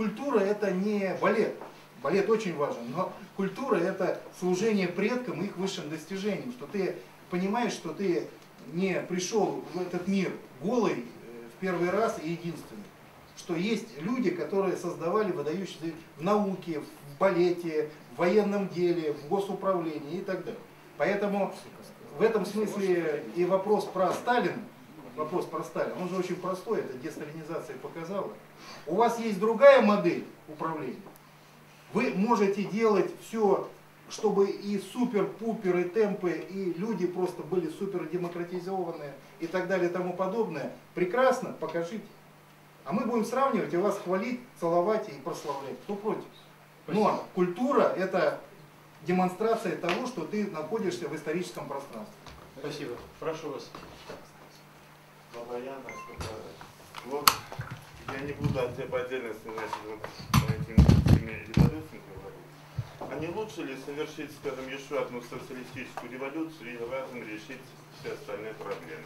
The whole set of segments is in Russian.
культура это не балет. Балет очень важен, но культура это служение предкам и их высшим достижениям, что ты понимаешь, что ты не пришел в этот мир голый э, в первый раз и единственный. Что есть люди, которые создавали выдающиеся в науке, в балете, в военном деле, в госуправлении и так далее. Поэтому в этом смысле и вопрос про Сталина, вопрос про Сталина, он же очень простой, это десталинизация показала. У вас есть другая модель управления. Вы можете делать все чтобы и супер-пупер, и темпы, и люди просто были супер демократизованные и так далее и тому подобное. Прекрасно, покажите. А мы будем сравнивать и вас хвалить, целовать и прославлять. Кто против? Но культура это демонстрация того, что ты находишься в историческом пространстве. Спасибо. Прошу вас. Бабаяна, вот я не буду от тебя по отдельности, значит, вот этими революциями а не лучше ли совершить, скажем, еще одну социалистическую революцию и разом решить все остальные проблемы?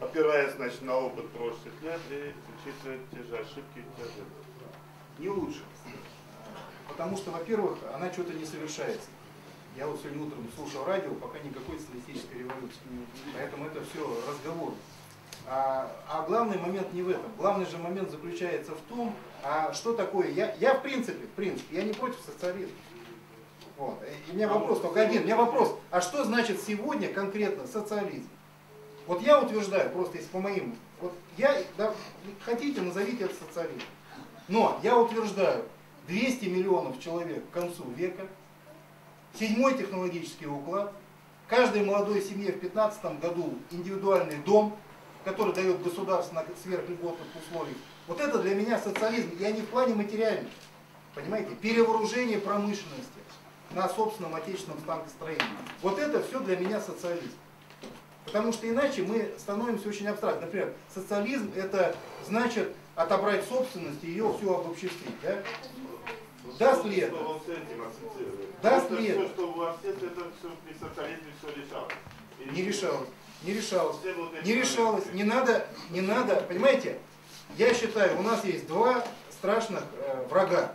Опираясь, значит, на опыт прошлых лет и учитывая те же ошибки те же... Не лучше. Потому что, во-первых, она что-то не совершается. Я вот сегодня утром слушал радио, пока никакой социалистической революции. Поэтому это все разговор. А, а главный момент не в этом. Главный же момент заключается в том, а что такое. Я, я в принципе, в принципе, я не против социализма. Вот. И у меня вопрос только один. У меня вопрос, а что значит сегодня конкретно социализм? Вот я утверждаю, просто если по моим, вот я, да, хотите, назовите это социализм. Но я утверждаю, 200 миллионов человек к концу века, седьмой технологический уклад, каждой молодой семье в 15 году индивидуальный дом, который дает государство на сверхльготных условиях. Вот это для меня социализм. Я не в плане материальном. Понимаете? Перевооружение промышленности на собственном отечественном станкостроении. Вот это все для меня социализм. Потому что иначе мы становимся очень абстрактны. Например, социализм это значит отобрать собственность и ее все обобществить. Да? Даст ли это? Даст ли это? Не решалось. Не решалось. Не решалось. Не надо, не надо. Понимаете? Я считаю, у нас есть два страшных э, врага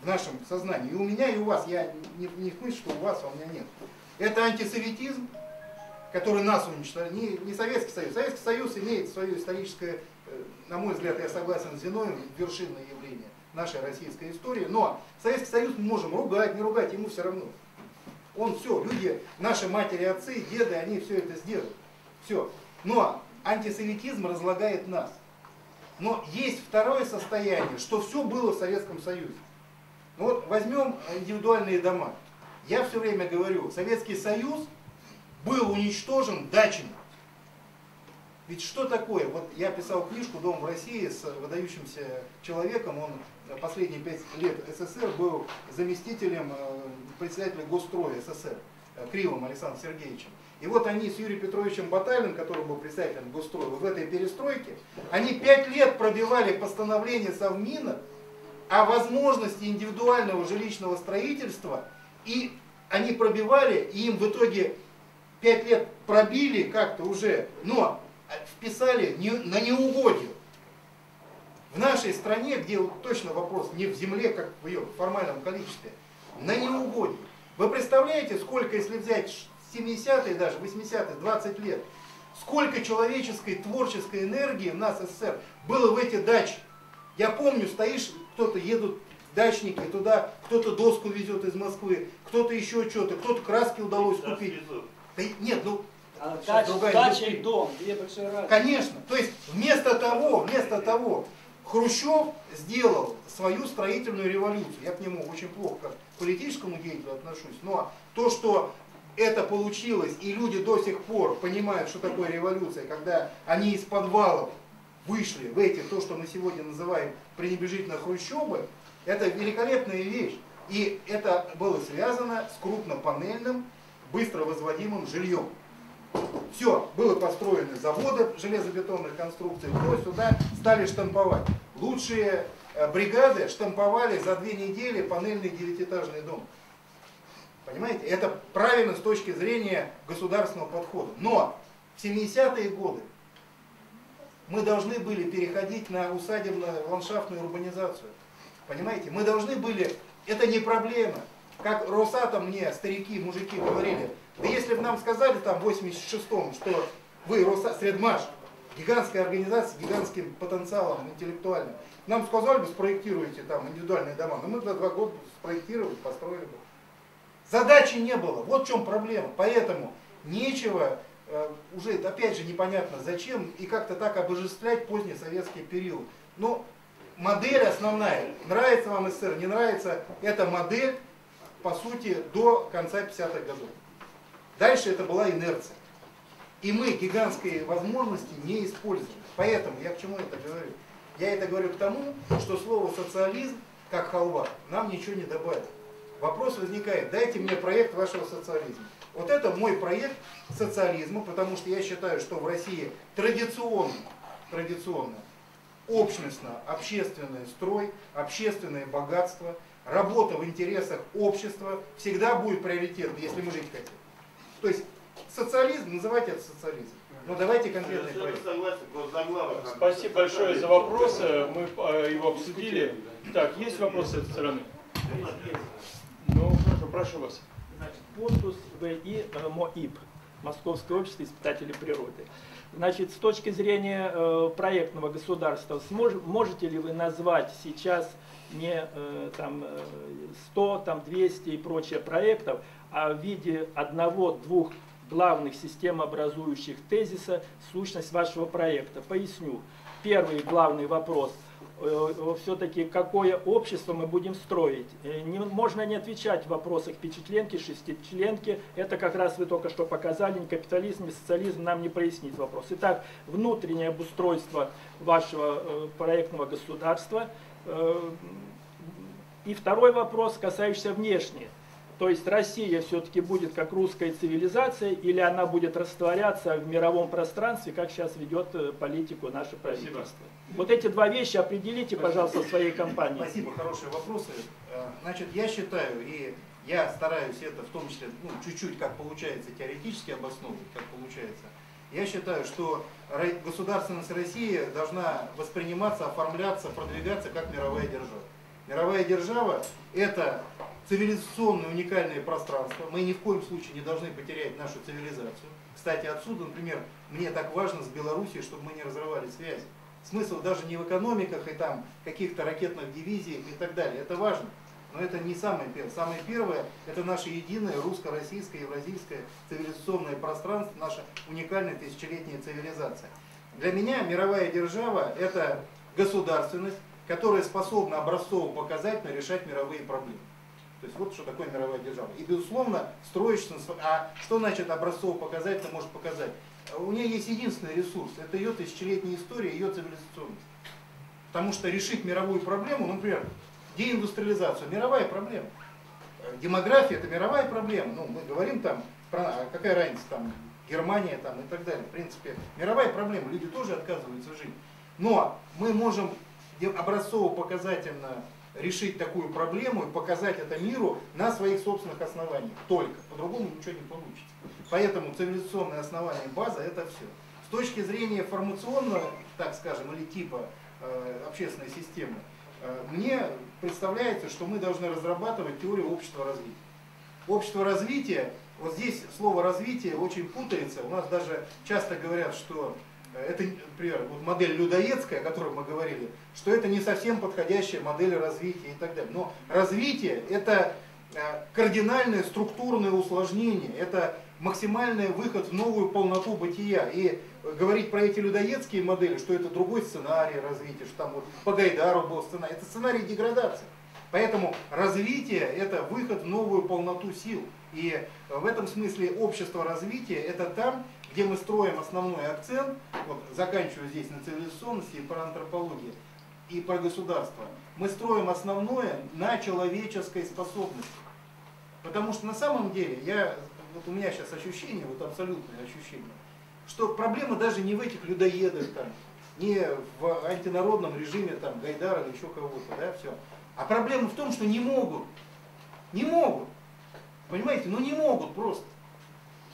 в нашем сознании. И у меня, и у вас. Я не, не в смысле, что у вас, а у меня нет. Это антисоветизм, который нас уничтожил. Не, не Советский Союз. Советский Союз имеет свое историческое, э, на мой взгляд, я согласен с Зиновьевым, вершинное явление нашей российской истории. Но Советский Союз мы можем ругать, не ругать, ему все равно. Он все, люди, наши матери, отцы, деды, они все это сделают. Все. Но антисоветизм разлагает нас. Но есть второе состояние, что все было в Советском Союзе. Ну вот возьмем индивидуальные дома. Я все время говорю, Советский Союз был уничтожен дачами. Ведь что такое? Вот я писал книжку «Дом в России» с выдающимся человеком. Он последние пять лет СССР был заместителем э, председателя Госстроя СССР, э, Кривым Александром Сергеевичем. И вот они с Юрием Петровичем Батальным, который был представителем Госстроя, в этой перестройке, они пять лет пробивали постановление Совмина о возможности индивидуального жилищного строительства, и они пробивали, и им в итоге пять лет пробили как-то уже, но вписали не, на неугодие. В нашей стране, где вот точно вопрос не в земле, как в ее формальном количестве, на неугодие. Вы представляете, сколько, если взять 70-е, даже 80-е, 20 лет, сколько человеческой творческой энергии в нас СССР было в эти дачи. Я помню, стоишь кто-то едут дачники туда, кто-то доску везет из Москвы, кто-то еще что-то, кто-то краски удалось Сейчас купить. везут. Да, нет, ну, А дач, другая дача и дом, две большие разницы. конечно. То есть вместо того, вместо того, Хрущев сделал свою строительную революцию. Я к нему очень плохо как к политическому деятелю отношусь, но то, что это получилось, и люди до сих пор понимают, что такое революция, когда они из подвалов вышли в эти, то, что мы сегодня называем пренебрежительно хрущевы, это великолепная вещь. И это было связано с крупнопанельным, быстро возводимым жильем. Все, были построены заводы железобетонных конструкций, то сюда стали штамповать. Лучшие э, бригады штамповали за две недели панельный девятиэтажный дом. Понимаете, это правильно с точки зрения государственного подхода. Но в 70-е годы мы должны были переходить на усадебно-ландшафтную урбанизацию. Понимаете? Мы должны были... Это не проблема. Как Росатом мне старики, мужики говорили, да если бы нам сказали там в 86-м, что вы, Роса, Средмаш, гигантская организация, гигантским потенциалом интеллектуальным, нам сказали бы, спроектируйте там индивидуальные дома, но мы за два года спроектировали, построили бы. Задачи не было, вот в чем проблема. Поэтому нечего, э, уже опять же непонятно зачем, и как-то так обожествлять поздний советский период. Но модель основная, нравится вам СССР, не нравится, это модель, по сути, до конца 50-х годов. Дальше это была инерция. И мы гигантские возможности не используем. Поэтому я к чему это говорю? Я это говорю к тому, что слово социализм, как халва, нам ничего не добавит. Вопрос возникает, дайте мне проект вашего социализма. Вот это мой проект социализма, потому что я считаю, что в России традиционно, традиционно общностно, общественный строй, общественное богатство, работа в интересах общества всегда будет приоритетом, если мы жить хотим. То есть социализм, называйте это социализм. Но давайте конкретный проект. Спасибо большое за вопросы. Мы э, его обсудили. Так, есть вопросы с этой стороны? Ну, хорошо, прошу вас. Значит, Понтус ВИ э, МОИП, Московское общество испытателей природы. Значит, с точки зрения э, проектного государства, смож, можете ли вы назвать сейчас не э, там, 100, там, 200 и прочее проектов, а в виде одного-двух главных системообразующих тезиса сущность вашего проекта? Поясню. Первый главный вопрос – Э, все-таки какое общество мы будем строить. Э, не, можно не отвечать в вопросах пятичленки, шестичленки. Это как раз вы только что показали. Ни капитализм, ни социализм нам не прояснит вопрос. Итак, внутреннее обустройство вашего э, проектного государства. Э, и второй вопрос, касающийся внешнего. То есть Россия все-таки будет как русская цивилизация, или она будет растворяться в мировом пространстве, как сейчас ведет э, политику наше правительство. Спасибо. Вот эти два вещи определите, пожалуйста, в своей компании. Спасибо, хорошие вопросы. Э, значит, я считаю, и я стараюсь это в том числе, ну, чуть-чуть как получается теоретически обосновывать, как получается. Я считаю, что государственность России должна восприниматься, оформляться, продвигаться как мировая держава. Мировая держава – это цивилизационное уникальное пространство. Мы ни в коем случае не должны потерять нашу цивилизацию. Кстати, отсюда, например, мне так важно с Белоруссией, чтобы мы не разрывали связь. Смысл даже не в экономиках и там каких-то ракетных дивизиях и так далее. Это важно. Но это не самое первое. Самое первое – это наше единое русско-российское, евразийское цивилизационное пространство, наша уникальная тысячелетняя цивилизация. Для меня мировая держава – это государственность, которая способна образцово-показательно решать мировые проблемы. То есть вот что такое мировая держава. И безусловно, строится, а что значит образцово-показательно может показать? У нее есть единственный ресурс, это ее тысячелетняя история, ее цивилизационность. Потому что решить мировую проблему, например, деиндустриализацию, мировая проблема. Демография это мировая проблема. Ну, мы говорим там, про, а какая разница там, Германия там и так далее. В принципе, мировая проблема, люди тоже отказываются жить. Но мы можем образцово-показательно решить такую проблему и показать это миру на своих собственных основаниях. Только. По-другому ничего не получится. Поэтому цивилизационное основание, база – это все. С точки зрения формационного, так скажем, или типа э, общественной системы, э, мне представляется, что мы должны разрабатывать теорию общества развития. Общество развития, вот здесь слово развитие очень путается. У нас даже часто говорят, что это, например, вот модель людоедская, о которой мы говорили, что это не совсем подходящая модель развития и так далее. Но развитие – это э, кардинальное структурное усложнение, это максимальный выход в новую полноту бытия. И говорить про эти людоедские модели, что это другой сценарий развития, что там вот по Гайдару был сценарий, это сценарий деградации. Поэтому развитие – это выход в новую полноту сил. И в этом смысле общество развития – это там, где мы строим основной акцент, вот заканчиваю здесь на цивилизационности и про антропологию, и про государство, мы строим основное на человеческой способности. Потому что на самом деле, я, вот у меня сейчас ощущение, вот абсолютное ощущение, что проблема даже не в этих людоедах, там, не в антинародном режиме там, Гайдара или еще кого-то, да, все. А проблема в том, что не могут. Не могут. Понимаете, ну не могут просто.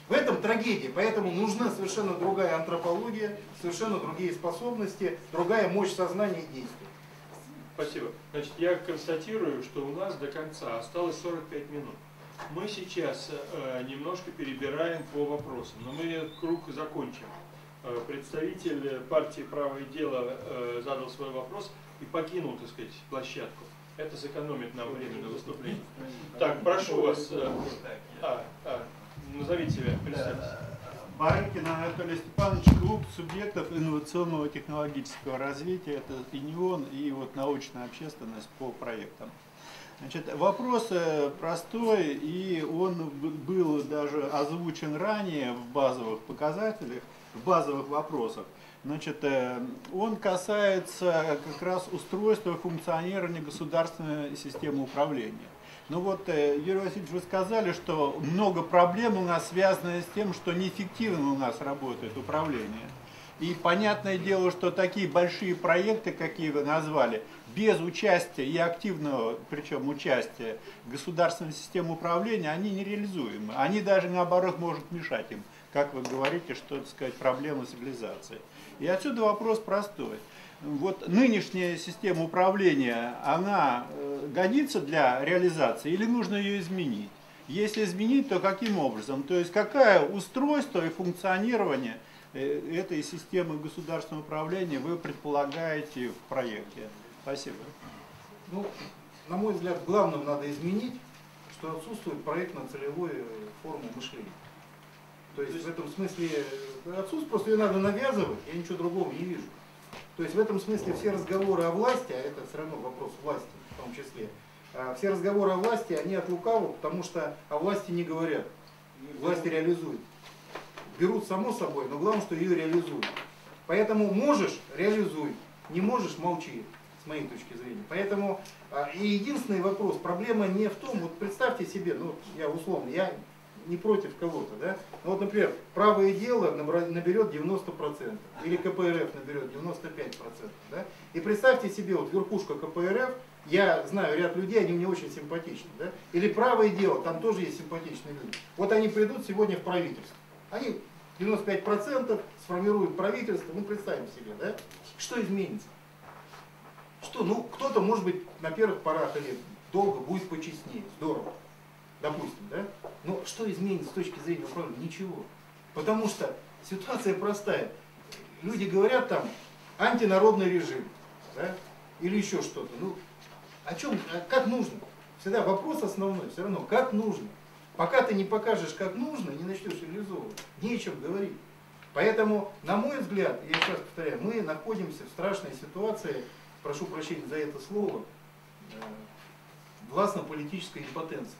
В этом трагедия, поэтому нужна совершенно другая антропология, совершенно другие способности, другая мощь сознания и действия. Спасибо. Значит, я констатирую, что у нас до конца осталось 45 минут. Мы сейчас э, немножко перебираем по вопросам, но мы этот круг закончим. Э, представитель партии «Правое дело» э, задал свой вопрос и покинул, так сказать, площадку. Это сэкономит нам время на выступление. Так, прошу вас. Э, а, а, назовите себя, представьтесь. Барыкин Анатолий Степанович, клуб субъектов инновационного технологического развития, это ИНИОН и вот научная общественность по проектам. Значит, вопрос э, простой, и он был даже озвучен ранее в базовых показателях, в базовых вопросах. Значит, э, он касается как раз устройства функционирования государственной системы управления. Ну вот, э, Юрий Васильевич, вы сказали, что много проблем у нас связаны с тем, что неэффективно у нас работает управление. И понятное дело, что такие большие проекты, какие вы назвали, без участия и активного, причем участия государственной системы управления, они нереализуемы. Они даже наоборот могут мешать им, как вы говорите, что, так сказать, проблемы цивилизации. И отсюда вопрос простой вот нынешняя система управления, она э, годится для реализации или нужно ее изменить? Если изменить, то каким образом? То есть какое устройство и функционирование э, этой системы государственного управления вы предполагаете в проекте? Спасибо. Ну, на мой взгляд, главным надо изменить, что отсутствует проектно-целевой форма мышления. То есть в этом смысле отсутствует, просто ее надо навязывать, я ничего другого не вижу. То есть в этом смысле все разговоры о власти, а это все равно вопрос власти в том числе, а, все разговоры о власти, они от лукавого, потому что о власти не говорят, власти реализуют. Берут само собой, но главное, что ее реализуют. Поэтому можешь – реализуй, не можешь – молчи, с моей точки зрения. Поэтому а, и единственный вопрос, проблема не в том, вот представьте себе, ну я условно, я не против кого-то, да? Ну, вот, например, правое дело наберет 90%, или КПРФ наберет 95%, да? И представьте себе, вот верхушка КПРФ, я знаю ряд людей, они мне очень симпатичны, да? Или правое дело, там тоже есть симпатичные люди. Вот они придут сегодня в правительство. Они 95% сформируют правительство, ну представим себе, да? Что изменится? Что, ну, кто-то, может быть, на первых порах или долго будет почестнее, здорово допустим, да? Но что изменится с точки зрения управления? Ничего. Потому что ситуация простая. Люди говорят там антинародный режим, да? Или еще что-то. Ну, о чем, а как нужно? Всегда вопрос основной, все равно, как нужно. Пока ты не покажешь, как нужно, не начнешь реализовывать, не о чем говорить. Поэтому, на мой взгляд, я сейчас повторяю, мы находимся в страшной ситуации, прошу прощения за это слово, э, властно-политической импотенции.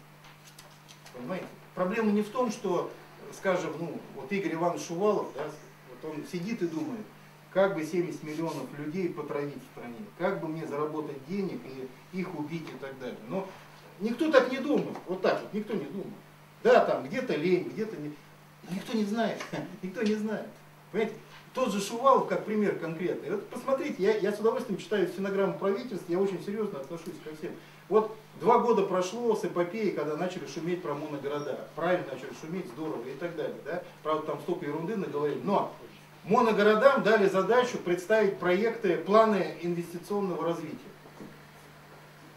Понимаете? Проблема не в том, что, скажем, ну, вот Игорь Иванович Шувалов, да, вот он сидит и думает, как бы 70 миллионов людей потравить в стране, как бы мне заработать денег и их убить и так далее. Но никто так не думает, вот так вот, никто не думает. Да, там где-то лень, где-то не... Никто не знает, никто не знает. Понимаете? Тот же Шувалов, как пример конкретный. Вот посмотрите, я, я с удовольствием читаю стенограмму правительства, я очень серьезно отношусь ко всем. Вот два года прошло с эпопеей, когда начали шуметь про моногорода. Правильно начали шуметь, здорово и так далее. Да? Правда, там столько ерунды наговорили. Но моногородам дали задачу представить проекты, планы инвестиционного развития.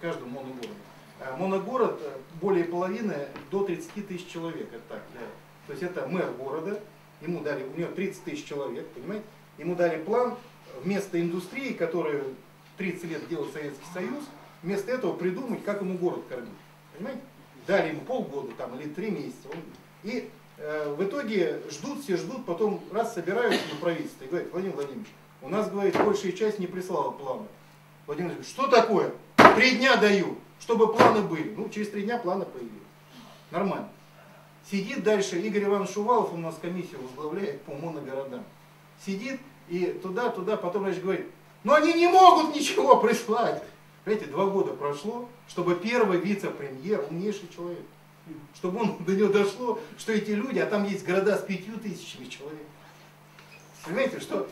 Каждому моногороду. А моногород э, более половины до 30 тысяч человек. Это так, да. То есть это мэр города, ему дали, у него 30 тысяч человек, понимаете? Ему дали план вместо индустрии, которую 30 лет делал Советский Союз, вместо этого придумать, как ему город кормить. Понимаете? Дали ему полгода там, или три месяца. Он... И э, в итоге ждут, все ждут, потом раз собираются на правительство и говорят, Владимир Владимирович, у нас, говорит, большая часть не прислала планы. Владимир Владимирович, что такое? Три дня даю, чтобы планы были. Ну, через три дня планы появились. Нормально. Сидит дальше Игорь Иванович Шувалов, у нас комиссию возглавляет по моногородам. Сидит и туда-туда, потом значит, говорит, но они не могут ничего прислать. Понимаете, два года прошло, чтобы первый вице-премьер, умнейший человек, чтобы он до него дошло, что эти люди, а там есть города с пятью тысячами человек. Понимаете, что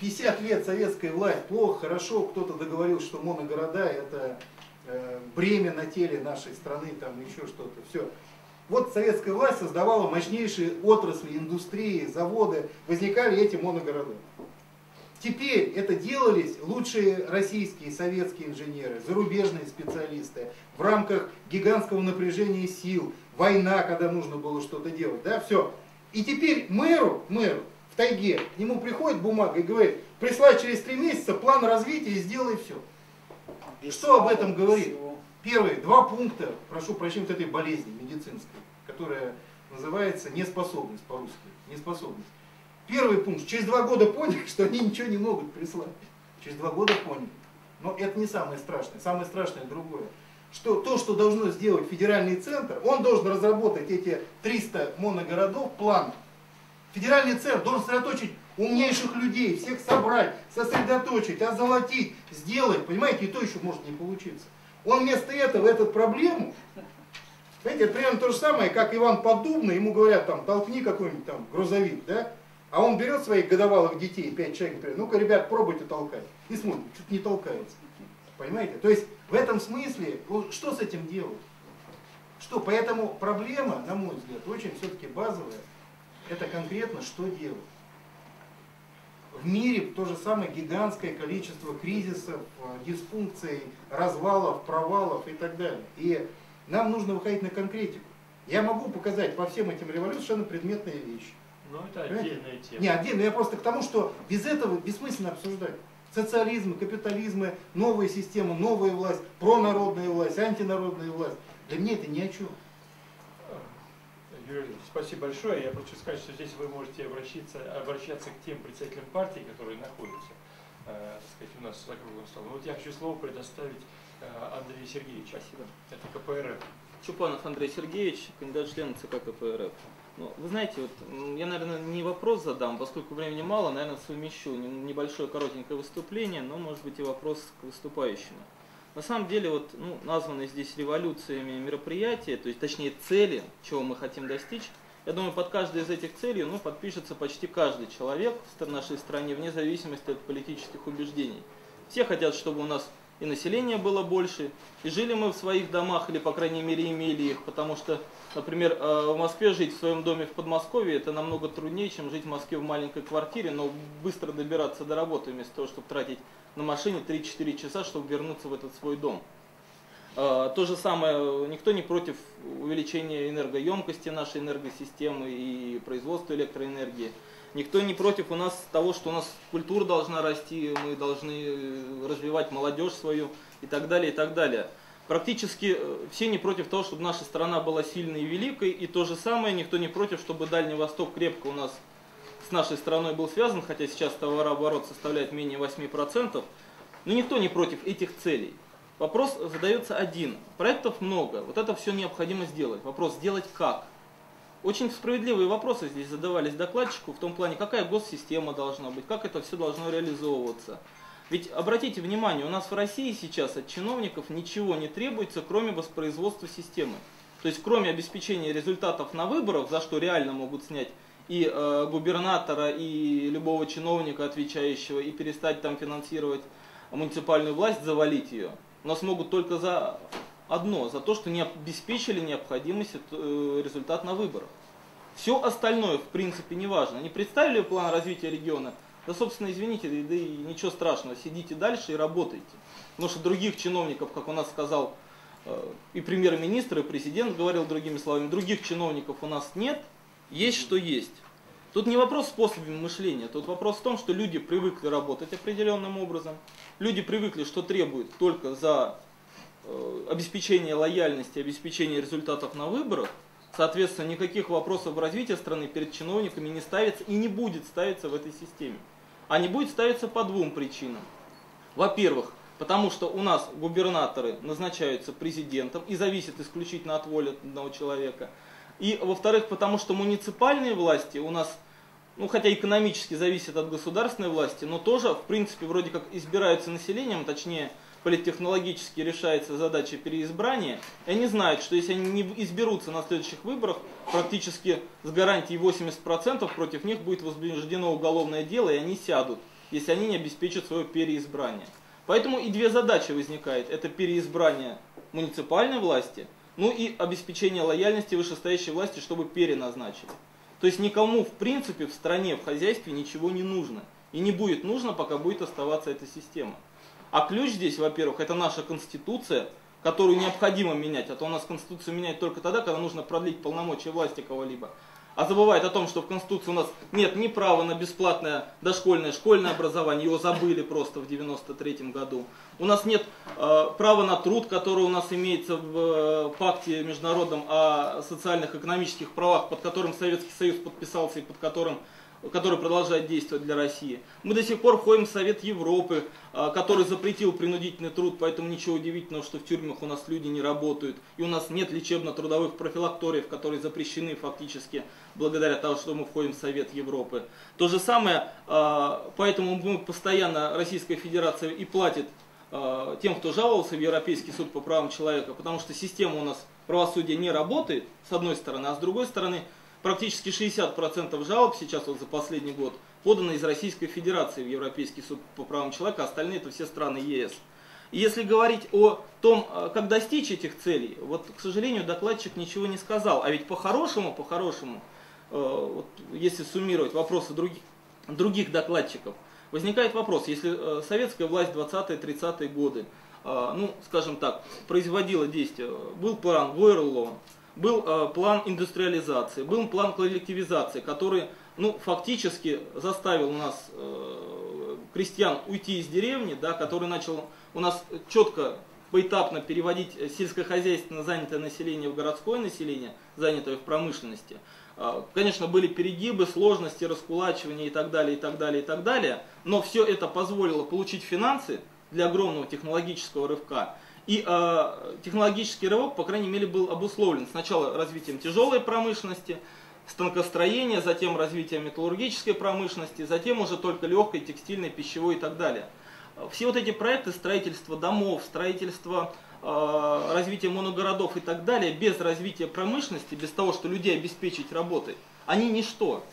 50 лет советская власть, плохо, хорошо, кто-то договорил, что моногорода это э, бремя на теле нашей страны, там еще что-то, все. Вот советская власть создавала мощнейшие отрасли, индустрии, заводы, возникали эти моногорода. Теперь это делались лучшие российские советские инженеры, зарубежные специалисты в рамках гигантского напряжения сил, война, когда нужно было что-то делать, да, все. И теперь мэру, мэру в тайге, к нему приходит бумага и говорит, прислать через три месяца план развития и сделай все. Что об этом говорит? Первые два пункта, прошу прощения, вот этой болезни медицинской, которая называется неспособность по-русски. Неспособность. Первый пункт. Через два года поняли, что они ничего не могут прислать. Через два года поняли. Но это не самое страшное. Самое страшное другое. Что то, что должно сделать федеральный центр, он должен разработать эти 300 моногородов, план. Федеральный центр должен сосредоточить умнейших людей, всех собрать, сосредоточить, озолотить, сделать. Понимаете, и то еще может не получиться. Он вместо этого эту проблему, знаете, это примерно то же самое, как Иван Поддубный, ему говорят, там, толкни какой-нибудь там грузовик, да, а он берет своих годовалых детей, пять человек, говорит, ну-ка, ребят, пробуйте толкать. И смотрит, чуть не толкается. Понимаете? То есть в этом смысле, что с этим делать? Что? Поэтому проблема, на мой взгляд, очень все-таки базовая. Это конкретно, что делать. В мире то же самое гигантское количество кризисов, дисфункций, развалов, провалов и так далее. И нам нужно выходить на конкретику. Я могу показать по всем этим революциям совершенно предметные вещи. Ну, это отдельная тема. Не, отдельно. Я просто к тому, что без этого бессмысленно обсуждать. Социализм, капитализм, новая система, новая власть, пронародная власть, антинародная власть. Для меня это ни о чем. Юрий спасибо большое. Я хочу сказать, что здесь вы можете обращаться, обращаться к тем представителям партии, которые находятся э, так сказать, у нас за круглым столом. Вот я хочу слово предоставить э, Андрею Сергеевичу. Спасибо. Это КПРФ. Чупанов Андрей Сергеевич, кандидат члена ЦК КПРФ. Ну, вы знаете, вот я, наверное, не вопрос задам, поскольку времени мало, наверное, совмещу небольшое коротенькое выступление, но, может быть, и вопрос к выступающему. На самом деле, вот, ну, названные здесь революциями мероприятия, то есть, точнее, цели, чего мы хотим достичь, я думаю, под каждой из этих целей ну, подпишется почти каждый человек в нашей стране, вне зависимости от политических убеждений. Все хотят, чтобы у нас и население было больше, и жили мы в своих домах, или, по крайней мере, имели их, потому что, например, э, в Москве жить в своем доме в Подмосковье, это намного труднее, чем жить в Москве в маленькой квартире, но быстро добираться до работы, вместо того, чтобы тратить на машине 3-4 часа, чтобы вернуться в этот свой дом. Э, то же самое, никто не против увеличения энергоемкости нашей энергосистемы и производства электроэнергии. Никто не против у нас того, что у нас культура должна расти, мы должны э, развивать молодежь свою и так далее, и так далее. Практически э, все не против того, чтобы наша страна была сильной и великой, и то же самое, никто не против, чтобы Дальний Восток крепко у нас с нашей страной был связан, хотя сейчас товарооборот составляет менее 8%, но никто не против этих целей. Вопрос задается один. Проектов много, вот это все необходимо сделать. Вопрос, сделать как? Очень справедливые вопросы здесь задавались докладчику в том плане, какая госсистема должна быть, как это все должно реализовываться. Ведь обратите внимание, у нас в России сейчас от чиновников ничего не требуется, кроме воспроизводства системы. То есть кроме обеспечения результатов на выборах, за что реально могут снять и э, губернатора, и любого чиновника, отвечающего, и перестать там финансировать муниципальную власть, завалить ее. У нас могут только за одно, за то, что не обеспечили необходимость э, результат на выборах. Все остальное, в принципе, не важно. Не представили план развития региона? Да, собственно, извините, да и ничего страшного, сидите дальше и работайте. Потому что других чиновников, как у нас сказал э, и премьер-министр, и президент говорил другими словами, других чиновников у нас нет, есть что есть. Тут не вопрос способами мышления, тут вопрос в том, что люди привыкли работать определенным образом, люди привыкли, что требуют только за Э, обеспечение лояльности, обеспечение результатов на выборах, соответственно, никаких вопросов развития страны перед чиновниками не ставится и не будет ставиться в этой системе. А не будет ставиться по двум причинам. Во-первых, потому что у нас губернаторы назначаются президентом и зависят исключительно от воли одного человека. И, во-вторых, потому что муниципальные власти у нас, ну, хотя экономически зависят от государственной власти, но тоже, в принципе, вроде как избираются населением, точнее, политтехнологически решается задача переизбрания, и они знают, что если они не изберутся на следующих выборах, практически с гарантией 80% против них будет возбуждено уголовное дело, и они сядут, если они не обеспечат свое переизбрание. Поэтому и две задачи возникают. Это переизбрание муниципальной власти, ну и обеспечение лояльности вышестоящей власти, чтобы переназначили. То есть никому в принципе в стране, в хозяйстве ничего не нужно. И не будет нужно, пока будет оставаться эта система. А ключ здесь, во-первых, это наша конституция, которую необходимо менять. А то у нас конституцию менять только тогда, когда нужно продлить полномочия власти кого-либо а забывает о том, что в Конституции у нас нет ни права на бесплатное дошкольное школьное образование, его забыли просто в 93 году. У нас нет э, права на труд, который у нас имеется в э, пакте международном о социальных экономических правах, под которым Советский Союз подписался и под которым который продолжает действовать для России. Мы до сих пор входим в Совет Европы, а, который запретил принудительный труд, поэтому ничего удивительного, что в тюрьмах у нас люди не работают. И у нас нет лечебно-трудовых профилакториев, которые запрещены фактически благодаря тому, что мы входим в Совет Европы. То же самое, а, поэтому мы постоянно, Российская Федерация и платит а, тем, кто жаловался в Европейский суд по правам человека, потому что система у нас правосудия не работает, с одной стороны, а с другой стороны, практически 60% жалоб сейчас вот за последний год подано из Российской Федерации в Европейский суд по правам человека, а остальные это все страны ЕС. И если говорить о том, э, как достичь этих целей, вот, к сожалению, докладчик ничего не сказал. А ведь по-хорошему, по-хорошему, э, вот, если суммировать вопросы других, других докладчиков, возникает вопрос, если э, советская власть 20-30-е годы, ну, скажем так, производила действия, был план Войерло, был э, план индустриализации, был план коллективизации, который ну, фактически заставил нас, э, крестьян, уйти из деревни, да, который начал у нас четко, поэтапно переводить сельскохозяйственно занятое население в городское население, занятое в промышленности. Э, конечно, были перегибы, сложности, раскулачивания и так далее, и так далее, и так далее, но все это позволило получить финансы для огромного технологического рывка. И э, технологический рывок, по крайней мере, был обусловлен сначала развитием тяжелой промышленности, станкостроения, затем развитием металлургической промышленности, затем уже только легкой, текстильной, пищевой и так далее. Все вот эти проекты строительства домов, строительства э, развития моногородов и так далее, без развития промышленности, без того, что людей обеспечить работой, они ничто.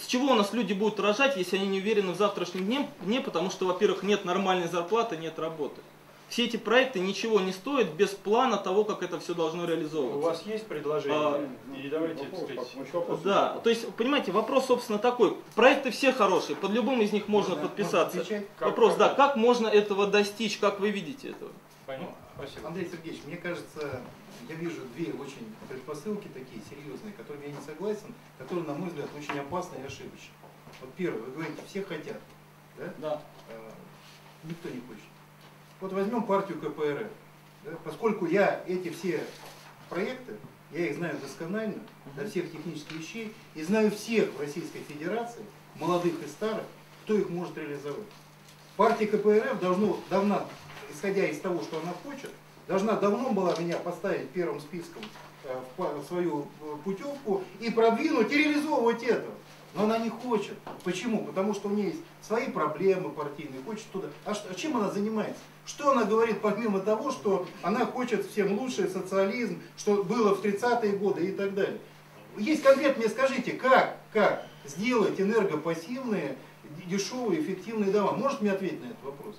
С чего у нас люди будут рожать, если они не уверены в завтрашнем дне, потому что, во-первых, нет нормальной зарплаты, нет работы все эти проекты ничего не стоят без плана того, как это все должно реализовываться. У вас есть предложение? А, и давайте, вопрос, сказать, Да, то есть, понимаете, вопрос, собственно, такой. Проекты все хорошие, под любым из них можно, можно подписаться. Можно вопрос, как, да, как можно этого достичь, как вы видите этого? Понятно. Ну, Спасибо. Андрей Сергеевич, мне кажется, я вижу две очень предпосылки такие серьезные, которыми я не согласен, которые, на мой взгляд, очень опасны и ошибочны. Вот первое, вы говорите, все хотят, да? Да. А, никто не хочет. Вот возьмем партию КПРФ. Да, поскольку я эти все проекты, я их знаю досконально, до всех технических вещей, и знаю всех в Российской Федерации, молодых и старых, кто их может реализовать. Партия КПРФ должно, давно, исходя из того, что она хочет, должна давно была меня поставить первым списком э, в свою э, путевку и продвинуть и реализовывать это. Но она не хочет. Почему? Потому что у нее есть свои проблемы партийные, хочет туда. А, что, а чем она занимается? Что она говорит, помимо того, что она хочет всем лучший социализм, что было в 30-е годы и так далее. Есть конкретно, мне скажите, как, как сделать энергопассивные, дешевые, эффективные дома? Может мне ответить на этот вопрос?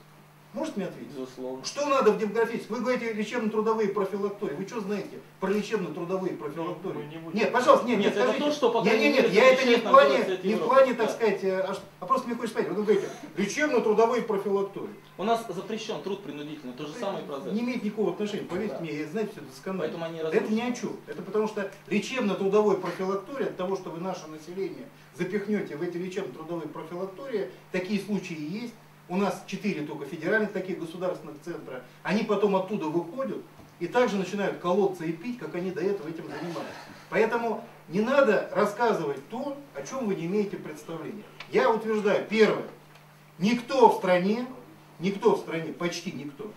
Можете мне ответить? Безусловно. Что надо в демографическом? Вы говорите лечебно-трудовые профилактории. Вы что знаете про лечебно-трудовые профилактории? Не нет, пожалуйста, нет, нет, скажите. То, что, нет, нет, нет, я это не в плане, не в плане, так сказать, э, а, а просто мне хочется сказать. Вы говорите, лечебно-трудовые профилактории. У нас запрещен труд принудительный, то же самое и Не имеет никакого отношения, поверьте да. мне, я знаю все досконально. Поэтому они это ни о чем. Это потому что лечебно-трудовой профилактория, от того, что вы наше население запихнете в эти лечебно-трудовые профилактории, такие случаи есть, у нас четыре только федеральных таких государственных центра, они потом оттуда выходят и также начинают колоться и пить, как они до этого этим занимались. Поэтому не надо рассказывать то, о чем вы не имеете представления. Я утверждаю, первое, никто в стране, никто в стране, почти никто,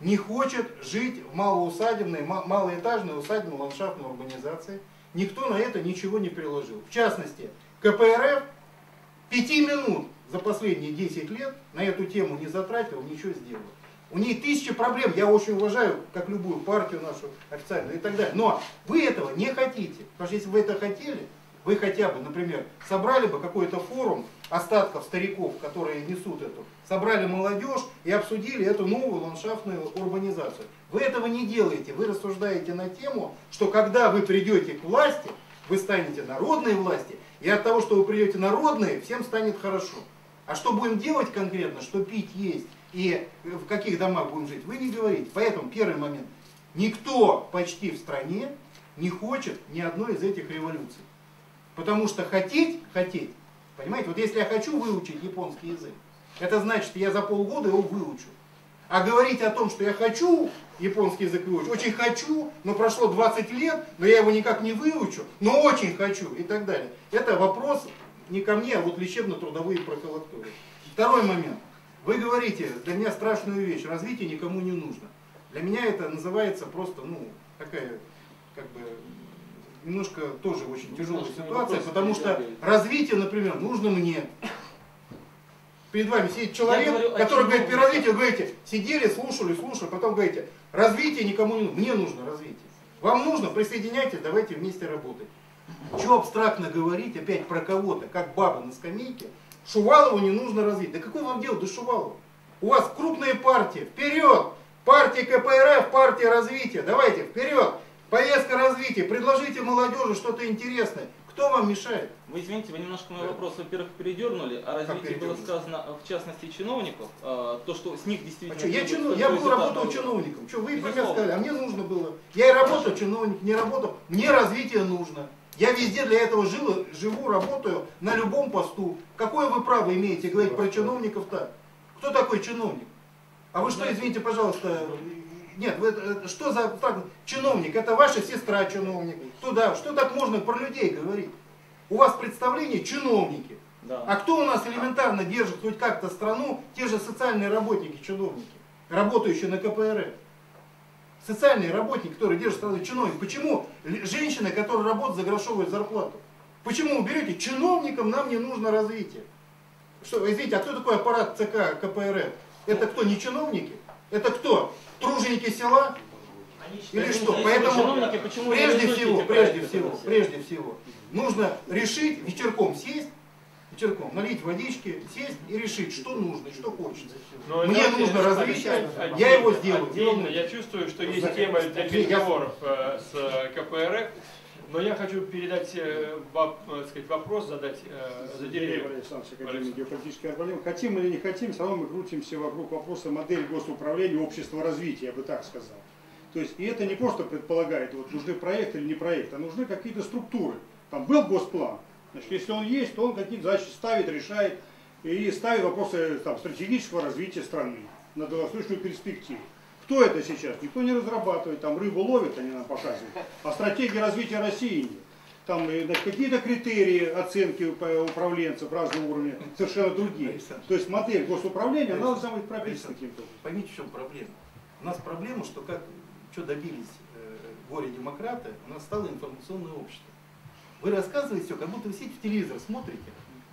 не хочет жить в малоусадебной, малоэтажной усадебной ландшафтной урбанизации. Никто на это ничего не приложил. В частности, КПРФ пяти минут за последние 10 лет на эту тему не затратил, ничего сделал. У них тысячи проблем, я очень уважаю, как любую партию нашу официальную и так далее. Но вы этого не хотите. Потому что если вы это хотели, вы хотя бы, например, собрали бы какой-то форум остатков стариков, которые несут эту, собрали молодежь и обсудили эту новую ландшафтную урбанизацию. Вы этого не делаете, вы рассуждаете на тему, что когда вы придете к власти, вы станете народной власти, и от того, что вы придете народные, всем станет хорошо. А что будем делать конкретно, что пить, есть и в каких домах будем жить, вы не говорите. Поэтому первый момент. Никто почти в стране не хочет ни одной из этих революций. Потому что хотеть, хотеть, понимаете, вот если я хочу выучить японский язык, это значит, я за полгода его выучу. А говорить о том, что я хочу японский язык выучить, очень хочу, но прошло 20 лет, но я его никак не выучу, но очень хочу и так далее. Это вопрос не ко мне, а вот лечебно-трудовые профилактуры. Второй момент. Вы говорите, для меня страшную вещь, развитие никому не нужно. Для меня это называется просто, ну, такая, как бы, немножко тоже очень тяжелая ситуация, потому что развитие, например, нужно мне. Перед вами сидит человек, который говорит, при развитии, вы говорите, сидели, слушали, слушали, потом говорите, развитие никому не нужно, мне нужно развитие. Вам нужно, присоединяйтесь, давайте вместе работать. Что абстрактно говорить опять про кого-то, как баба на скамейке, Шувалову не нужно развить. Да какой вам дело до Шувалова? У вас крупные партии, вперед! Партия КПРФ, партия развития, давайте, вперед! Повестка развития, предложите молодежи что-то интересное. Кто вам мешает? Вы извините, вы немножко мой вопрос, во-первых, передернули. О развитии было сказано, в частности, чиновников. А, то, что с них действительно... А что, я чинов... я был работал чиновником. Что, вы про меня сказали, а мне нужно было. Я и работал чиновник, не работал. Мне развитие нужно. Я везде для этого жил, живу, работаю, на любом посту. Какое вы право имеете говорить про чиновников так? Кто такой чиновник? А вы что, извините, пожалуйста, нет, вы, что за так, чиновник? Это ваша сестра чиновник. Туда, что так можно про людей говорить? У вас представление чиновники. Да. А кто у нас элементарно держит хоть как-то страну? Те же социальные работники, чиновники, работающие на КПРФ социальные работники, которые держат страну, чиновник. Почему женщины, которые работают за грошовую зарплату? Почему вы берете чиновникам нам не нужно развитие? Что, извините, а кто такой аппарат ЦК КПРФ? Это кто, не чиновники? Это кто? Труженики села? Или что? Поэтому прежде всего, прежде всего, прежде всего, нужно решить вечерком сесть вечерком налить водички, сесть и решить, что нужно, что хочется. Но Мне нужно развитие, я его сделаю. Отдельно, я чувствую, что есть тема для переговоров э, с э, КПРФ, но я хочу передать э, сказать, вопрос, задать за деревья. Хотим или не хотим, все равно мы крутимся вокруг вопроса модели госуправления общества развития, я бы так сказал. То есть, и это не просто предполагает, вот нужны проекты или не проекты, а нужны какие-то структуры. Там был госплан, Значит, если он есть, то он какие-то задачи ставит, решает и ставит вопросы там, стратегического развития страны на долгосрочную перспективу. Кто это сейчас? Никто не разрабатывает, там рыбу ловят, они нам показывают, а стратегии развития России нет. Там какие-то критерии оценки управленцев разного уровня совершенно другие. То есть модель госуправления, она должна быть прописана каким-то Поймите, в чем проблема. У нас проблема, что как, что добились э, горе-демократы, у нас стало информационное общество. Вы рассказываете все, как будто вы сидите в телевизор, смотрите.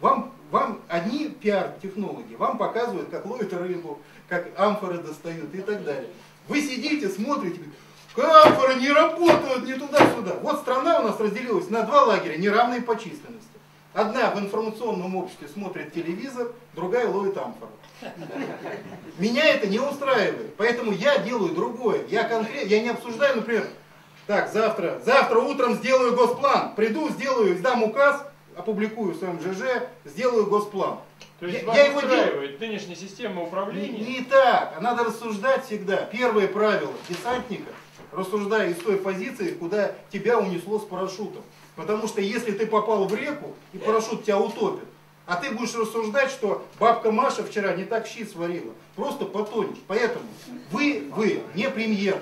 Вам, вам одни пиар-технологи, вам показывают, как ловят рыбу, как амфоры достают и так далее. Вы сидите, смотрите, амфоры не работают, не туда-сюда. Вот страна у нас разделилась на два лагеря, неравные по численности. Одна в информационном обществе смотрит телевизор, другая ловит амфору. Меня это не устраивает, поэтому я делаю другое. Я, конкрет, я не обсуждаю, например, так, завтра, завтра утром сделаю госплан. Приду, сделаю, издам указ, опубликую в своем ЖЖ, сделаю госплан. То есть я, вас я его устраивает делаю. нынешняя система управления? Не, не так. А надо рассуждать всегда. Первое правило десантника, рассуждая из той позиции, куда тебя унесло с парашютом. Потому что если ты попал в реку, и парашют тебя утопит, а ты будешь рассуждать, что бабка Маша вчера не так щит сварила, просто потонешь. Поэтому вы, вы не премьер,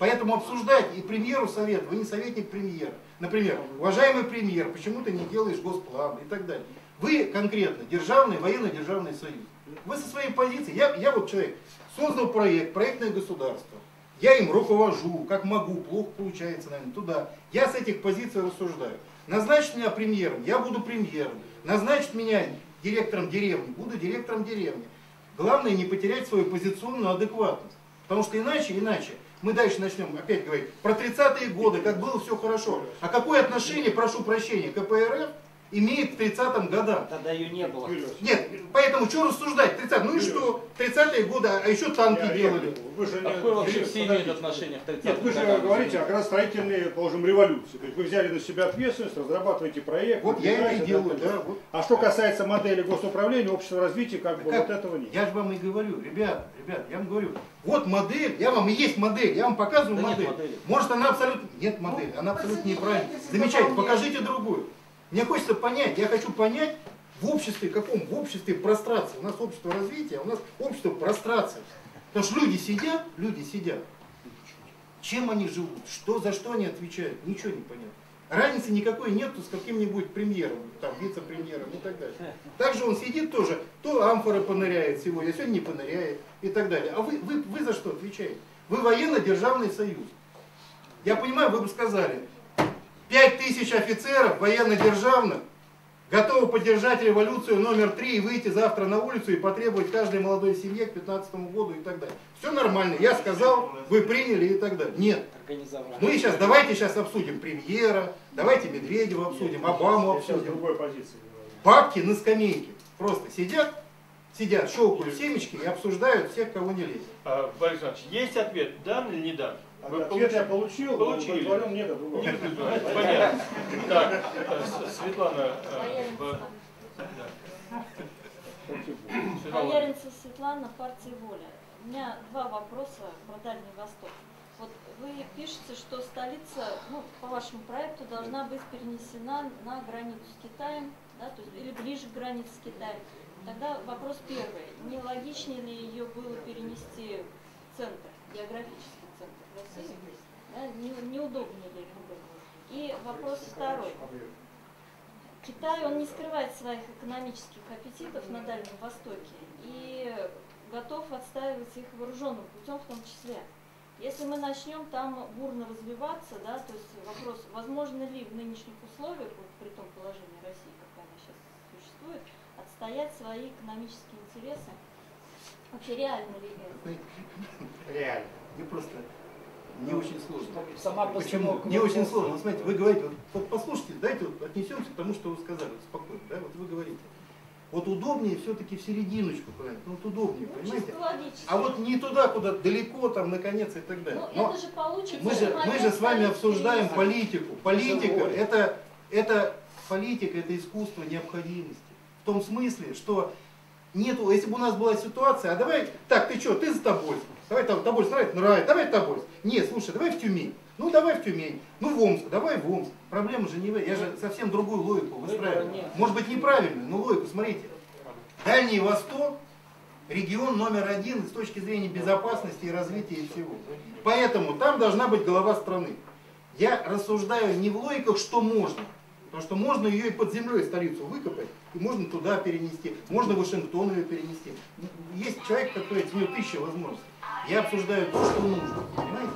Поэтому обсуждать и премьеру совет, вы не советник премьера. Например, уважаемый премьер, почему ты не делаешь госплан и так далее. Вы конкретно державный, военно-державный союз. Вы со своей позиции, я, я вот человек, создал проект, проектное государство. Я им руковожу, как могу, плохо получается, наверное, туда. Я с этих позиций рассуждаю. Назначить меня премьером, я буду премьером. Назначить меня директором деревни, буду директором деревни. Главное не потерять свою позиционную адекватность. Потому что иначе, иначе, мы дальше начнем опять говорить про 30-е годы, как было все хорошо. А какое отношение, прошу прощения, КПРФ имеет к 30-м годам. Тогда ее не было. Нет, поэтому что рассуждать? 30 ну и что? 30-е годы, а еще танки Я делали. реплику. Вы же не- А какое вообще все имеют отношение к 30 Нет, вы же говорите о градостроительной, положим, революции. То есть вы взяли на себя ответственность, разрабатываете проект. Вот я это и делаю, да, да. Вот. А что касается модели госуправления, общества развития, как бы Как? вот этого нет. Я же вам и говорю, ребят, ребят, я вам говорю, вот модель, я вам и есть модель, я вам показываю Да нет модель. модели. Может она абсолютно, нет модели, она абсолютно неправильная. Замечательно, покажите другую. Мне хочется понять, я хочу понять, в обществе каком? В обществе прострации. У нас общество развития, а у нас общество прострации. Потому что люди сидят, люди сидят. Чем они живут? Что, за что они отвечают? Ничего не понятно. Разницы никакой нету с каким-нибудь премьером, там, вице-премьером и так далее. Также он сидит тоже, то амфора поныряет сегодня, сегодня не поныряет и так далее. А вы, вы, вы за что отвечаете? Вы военно-державный союз. Я понимаю, вы бы сказали, 5 тысяч офицеров военно-державных готовы поддержать революцию номер три и выйти завтра на улицу и потребовать каждой молодой семье к 15 году и так далее. Все нормально, я сказал, вы приняли и так далее. Нет. Мы сейчас, давайте сейчас обсудим премьера, давайте Медведева обсудим, Обаму обсудим. Бабки на скамейке просто сидят, сидят, щелкают семечки и обсуждают всех, кого не лезет. А, Борис Иванович, есть ответ, дан или не дан? Вы Ответ я получил, Получили. но удовлетворен нет, а другого. Понятно. Так, э, Светлана, э, в- да. Светлана, партия «Воля». У меня два вопроса про Дальний Восток. Вот вы пишете, что столица, ну, по вашему проекту, должна быть перенесена на границу с Китаем, да, то есть, или ближе к границе с Китаем. Тогда вопрос первый. Не логичнее ли ее было перенести в центр, географический России? Да, не- ли это было? И вопрос второй. Китай, он не скрывает своих экономических аппетитов на Дальнем Востоке и готов отстаивать их вооруженным путем в том числе. Если мы начнем там бурно развиваться, да, то есть вопрос, возможно ли в нынешних условиях, вот при том положении России, как она сейчас существует, отстоять свои экономические интересы? Вообще реально ли это? Реально. Мне просто не очень сложно. Сама Почему? Не очень сложно. Вот смотрите, вы говорите, вот, вот послушайте, дайте вот отнесемся к тому, что вы сказали, вот спокойно, да, вот вы говорите. Вот удобнее все-таки в серединочку, понимаете? Ну, вот удобнее, Ну, понимаете? А вот не туда, куда далеко, там, наконец, и так далее. Ну, Но это же получится. мы же, мы же с вами обсуждаем политику. Политика это, это политика, это искусство необходимости. В том смысле, что нету, если бы у нас была ситуация, а давай, так, ты что, ты за Тобольск, давай Тоб- Тобольск нравится, нравится, давай Тобольск. Нет, слушай, давай в Тюмень. Ну давай в Тюмень. Ну в Омск, давай в Омск. Проблема же не в. Я же совсем другую логику выстраиваю. Может быть неправильную, но логику, смотрите. Дальний Восток регион номер один с точки зрения безопасности и развития и всего. Поэтому там должна быть голова страны. Я рассуждаю не в логиках, что можно. Потому что можно ее и под землей столицу выкопать, и можно туда перенести, можно в Вашингтон ее перенести. Есть человек, который у него тысяча возможностей. Я обсуждаю то, что нужно. Понимаете?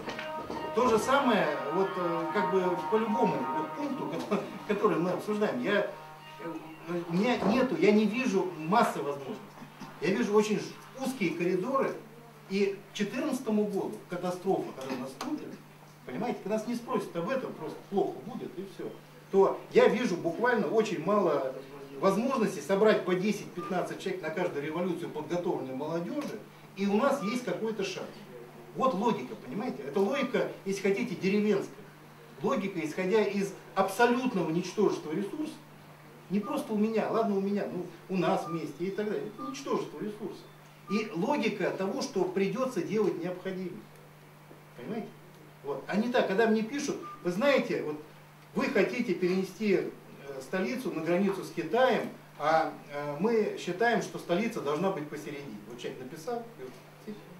То же самое, вот э, как бы по любому вот пункту, ко- который мы обсуждаем, я, э, у меня нету, я не вижу массы возможностей. Я вижу очень узкие коридоры, и к 2014 году катастрофа, когда наступит, понимаете, когда нас не спросят об этом, просто плохо будет и все, то я вижу буквально очень мало возможностей собрать по 10-15 человек на каждую революцию подготовленной молодежи, и у нас есть какой-то шанс. Вот логика, понимаете? Это логика, если хотите, деревенская. Логика, исходя из абсолютного ничтожества ресурсов, не просто у меня, ладно у меня, ну у нас вместе и так далее. Это ничтожество ресурсов. И логика того, что придется делать необходимо. Понимаете? Вот. А не так, когда мне пишут, вы знаете, вот вы хотите перенести э, столицу на границу с Китаем, а э, мы считаем, что столица должна быть посередине. Вот человек написал,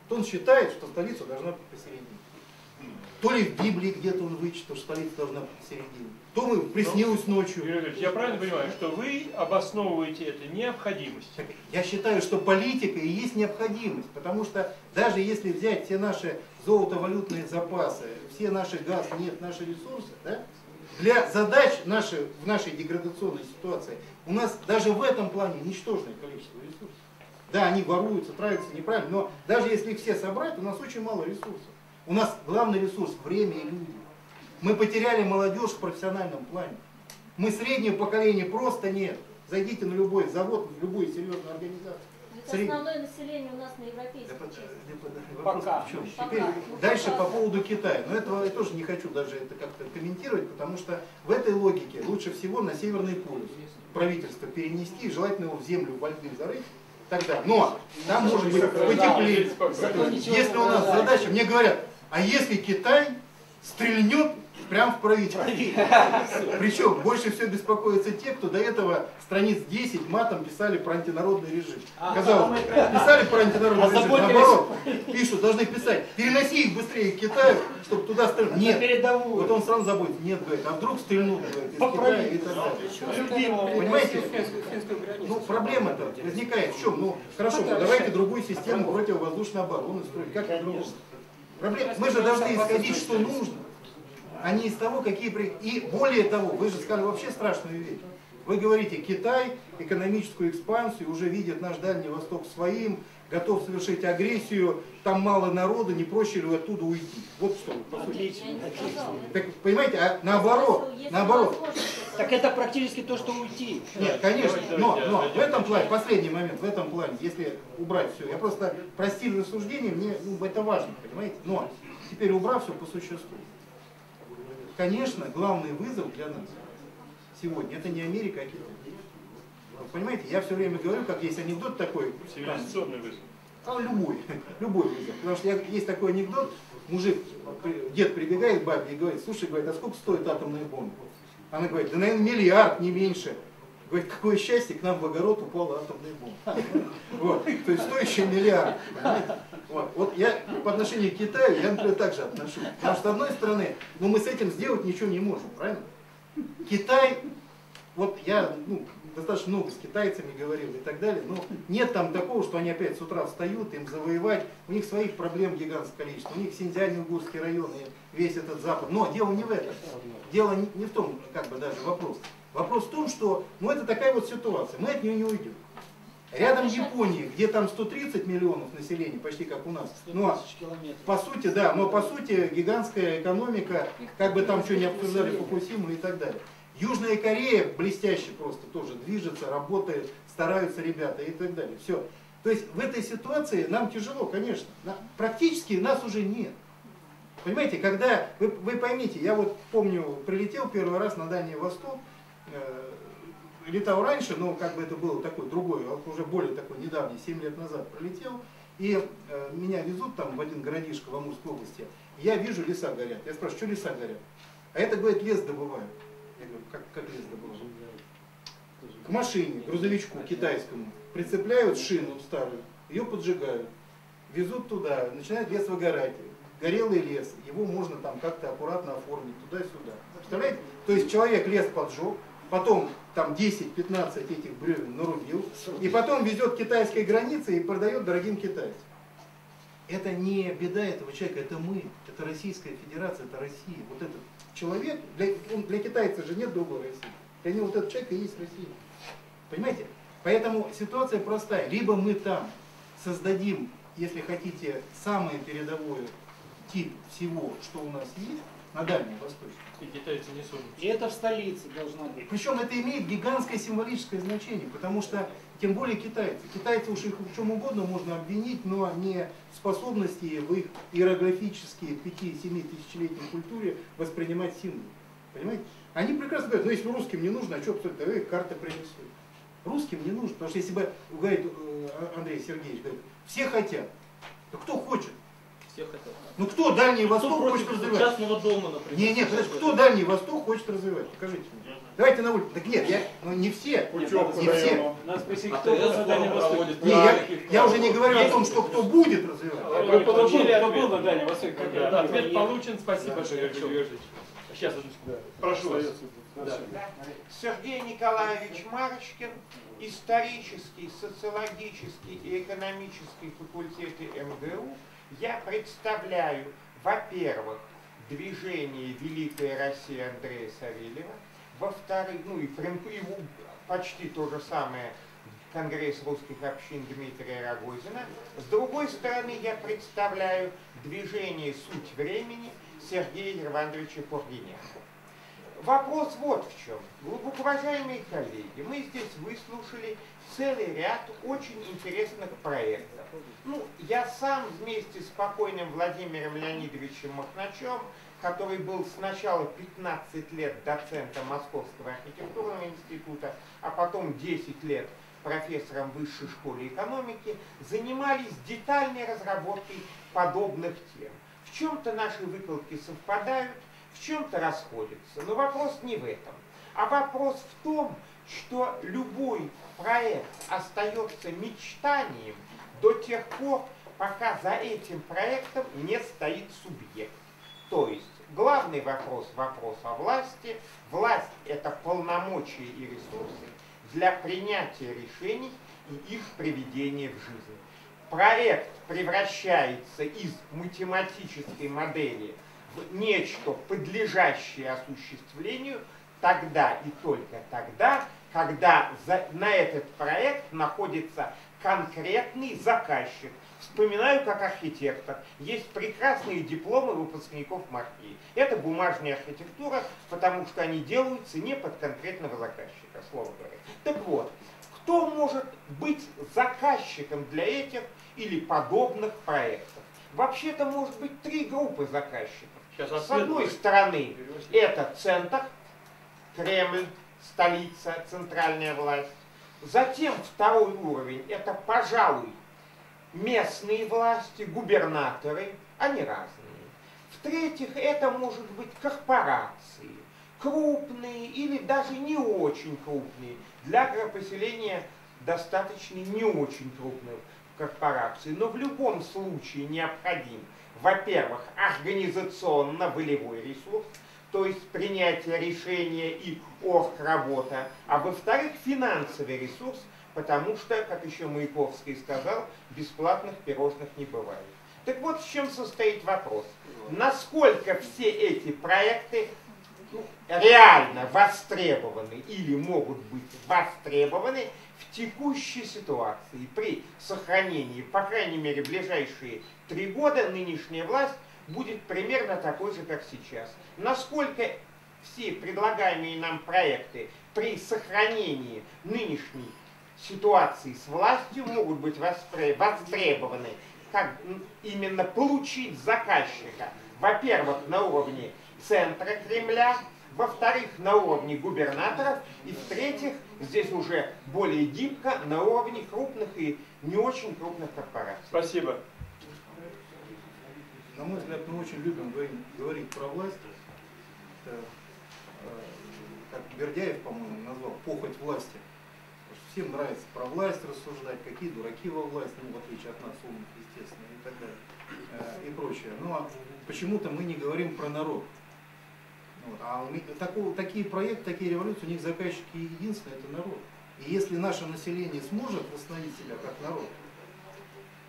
то он считает, что столица должна быть посередине. То ли в Библии где-то он вычитал, что столица должна быть посередине. То мы приснилось ночью. Юрий Андреевич, я правильно понимаю, что вы обосновываете это необходимостью? Так Я считаю, что политика и есть необходимость, потому что даже если взять все наши золотовалютные запасы, все наши газ, нефть, наши ресурсы, да, для задач нашей, в нашей деградационной ситуации у нас даже в этом плане ничтожное количество ресурсов. Да, они воруются, тратятся неправильно, но даже если их все собрать, у нас очень мало ресурсов. У нас главный ресурс – время и люди. Мы потеряли молодежь в профессиональном плане. Мы среднее поколение просто нет. Зайдите на любой завод, в любую серьезную организацию. Ведь Средний. основное население у нас на европейском Да, да, Пока. в чем? Пока. Теперь Ну, дальше пока. по поводу Китая. Но этого я тоже не хочу даже это как-то комментировать, потому что в этой логике лучше всего на Северный полюс правительство перенести, желательно его в землю во льды зарыть. Тогда. Но там может быть потеплее. Если у нас задача, мне говорят, а если Китай стрельнет прямо в правительство? Причем больше всего беспокоятся те, кто до этого страниц 10 матом писали про антинародный режим. А, Казалось бы, писали про антинародный режим, Озаботились. наоборот, пишут, должны писать, переноси их быстрее к Китаю, чтобы туда стрельнуть. Нет, передовую. вот он сразу заботится, нет, говорит, а вдруг стрельнут, говорит, из Китая и так далее. Понимаете? Ну, проблема-то возникает в чем? Ну, хорошо, давайте другую систему противовоздушной обороны строить. Как по-другому? Проблема. Мы же должны исходить, что нужно, а не из того, какие... И более того, вы же сказали вообще страшную вещь. Вы говорите, Китай экономическую экспансию уже видит наш Дальний Восток своим, готов совершить агрессию, там мало народа, не проще ли оттуда уйти? Вот что, по сути. Сказала. Так, понимаете, а наоборот, наоборот. Так это практически то, что уйти. Нет, конечно, но, но в этом плане, последний момент, в этом плане, если убрать все, я просто про стиль рассуждения, мне ну, это важно, понимаете? Но теперь убрав все по существу. Конечно, главный вызов для нас сегодня это не Америка, а Китай. Понимаете, я все время говорю, как есть анекдот такой, Цивилизационный вызов. а любой, любой вызов. Потому что я, есть такой анекдот, мужик, дед прибегает к бабе и говорит, слушай, говорит, а сколько стоит атомная бомба? Она говорит, да, наверное, миллиард, не меньше. Говорит, какое счастье, к нам в огород упала атомная бомба. Вот, то есть стоящий миллиард. Вот, вот я по отношению к Китаю, я, например, так же отношусь. Потому что, с одной стороны, ну, мы с этим сделать ничего не можем, правильно? Китай, вот я ну, достаточно много с китайцами говорил и так далее, но нет там такого, что они опять с утра встают, им завоевать, у них своих проблем гигантское количество, у них Синьцзянь-Угурский район и весь этот запад. Но дело не в этом, дело не, не в том, как бы даже вопрос. Вопрос в том, что ну, это такая вот ситуация, мы от нее не уйдем. Рядом Япония, где там 130 миллионов населения, почти как у нас. Километров. по сути, да, но по сути гигантская экономика, как бы там что не обсуждали Фукусиму и так далее. Южная Корея блестяще просто тоже движется, работает, стараются ребята и так далее. Все. То есть в этой ситуации нам тяжело, конечно. Практически нас уже нет. Понимаете, когда, вы, вы поймите, я вот помню, прилетел первый раз на Дальний Восток, летал раньше, но как бы это было такой другой, уже более такой недавний, 7 лет назад прилетел, и э, меня везут там в один городишко в Амурской области, я вижу леса горят. Я спрашиваю, что леса горят? А это, говорит, лес добывают. Я говорю, как, как лес добывают? К машине, грузовичку китайскому, прицепляют шину старую, ее поджигают, везут туда, начинает лес выгорать. Горелый лес, его можно там как-то аккуратно оформить туда-сюда. Представляете? То есть человек лес поджег, потом там 10-15 этих бревен нарубил, и потом везет к китайской границе и продает дорогим китайцам. Это не беда этого человека, это мы, это Российская Федерация, это Россия. Вот этот человек, для, для китайца же нет другой России. Для него вот этот человек и есть Россия. Понимаете? Поэтому ситуация простая. Либо мы там создадим, если хотите, самый передовой тип всего, что у нас есть, на Дальнем Востоке. И китайцы не сунут. И это в столице должна быть. Причем это имеет гигантское символическое значение, потому что, тем более китайцы. Китайцы уж их в чем угодно можно обвинить, но не в способности в их иероглифические 5-7 тысячелетней культуре воспринимать символы. Понимаете? Они прекрасно говорят, ну если русским не нужно, а что абсолютно, давай карты принесут. Русским не нужно, потому что если бы, говорит э, Андрей Сергеевич, говорит, все хотят, то кто хочет? Все хотят. Ну кто Дальний Кто Восток хочет против развивать? частного дома, например? Не, нет, подожди, кто Дальний Восток хочет развивать? Покажите мне. Давайте на улице. Так нет, я, ну не все. Путевку Не все. Нас спросили, А кто Дальнем форум Востоке. проводит. Не, я, я уже не говорю о том, что кто будет развивать. Вы получили кто был на Дальнем Востоке? Как Да, ответ получен, спасибо большое, Георгий Георгиевич. Сейчас. Прошу вас. Да. Сергей Николаевич Марочкин, исторический, социологический и экономический факультеты МГУ, я представляю, во-первых, движение «Великая Россия» Андрея Савельева, во-вторых, ну и, и почти то же самое Конгресс русских общин Дмитрия Рогозина. С другой стороны, я представляю движение «Суть времени» Сергея Ивановича Кургиняна. вопрос вот в чем. Глубоко уважаемые коллеги, мы здесь выслушали целый ряд очень интересных проектов. Ну, я сам вместе с покойным Владимиром Леонидовичем Махначем, который был сначала 15 лет доцентом Московского архитектурного института, а потом 10 лет профессором высшей школы экономики, занимались детальной разработкой подобных тем. В чем-то наши выкладки совпадают, в чем-то расходятся. Но вопрос не в этом. А вопрос в том, что любой проект остается мечтанием до тех пор, пока за этим проектом не стоит субъект. То есть главный вопрос – вопрос о власти. Власть – это полномочия и ресурсы для принятия решений и их приведения в жизнь. Проект превращается из математической модели в нечто, подлежащее осуществлению, тогда и только тогда, когда за, на этот проект находится конкретный заказчик. Вспоминаю как архитектор. Есть прекрасные дипломы выпускников МАРКИ. Это бумажная архитектура, потому что они делаются не под конкретного заказчика, слово говоря. Так вот, кто может быть заказчиком для этих или подобных проектов? Вообще-то может быть три группы заказчиков. С одной стороны, это центр, Кремль, столица, центральная власть. Затем второй уровень, это, пожалуй, местные власти, губернаторы, они разные. В-третьих, это может быть корпорации, крупные или даже не очень крупные. Для поселения достаточно не очень крупных корпораций. Но в любом случае необходим, во-первых, организационно-волевой ресурс, то есть принятие решения и оргработа, а во-вторых, финансовый ресурс, потому что, как еще Маяковский сказал, бесплатных пирожных не бывает. Так вот в чем состоит вопрос. Насколько все эти проекты ну, реально востребованы или могут быть востребованы в текущей ситуации при сохранении, по крайней мере, ближайшие три года нынешняя власть будет примерно такой же, как сейчас. Насколько все предлагаемые нам проекты при сохранении нынешней ситуации с властью могут быть востребованы, как именно получить заказчика, во-первых, на уровне центра Кремля, во-вторых, на уровне губернаторов, и в-третьих, здесь уже более гибко, на уровне крупных и не очень крупных корпораций. Спасибо на мой взгляд, мы очень любим говорить, про власть. Это, э, как Бердяев, по-моему, назвал, похоть власти. Всем нравится про власть рассуждать, какие дураки во власти, ну, в отличие от нас, умных, естественно, и так далее, э, и прочее. Ну, а почему-то мы не говорим про народ. Вот. А такого, такие проекты, такие революции, у них заказчики единственные, это народ. И если наше население сможет восстановить себя как народ,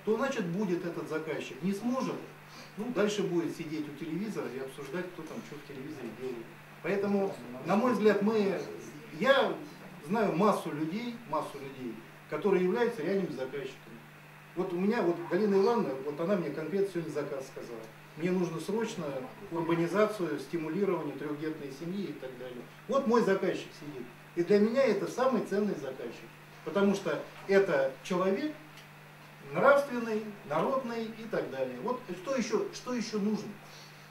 то значит будет этот заказчик. Не сможет, ну, дальше будет сидеть у телевизора и обсуждать, кто там что в телевизоре делает. Поэтому, на мой взгляд, мы, я знаю массу людей, массу людей, которые являются реальными заказчиками. Вот у меня, вот Галина Ивановна, вот она мне конкретно сегодня заказ сказала. Мне нужно срочно урбанизацию, стимулирование трехдетной семьи и так далее. Вот мой заказчик сидит. И для меня это самый ценный заказчик. Потому что это человек, нравственный, народный и так далее. Вот что еще, что еще нужно?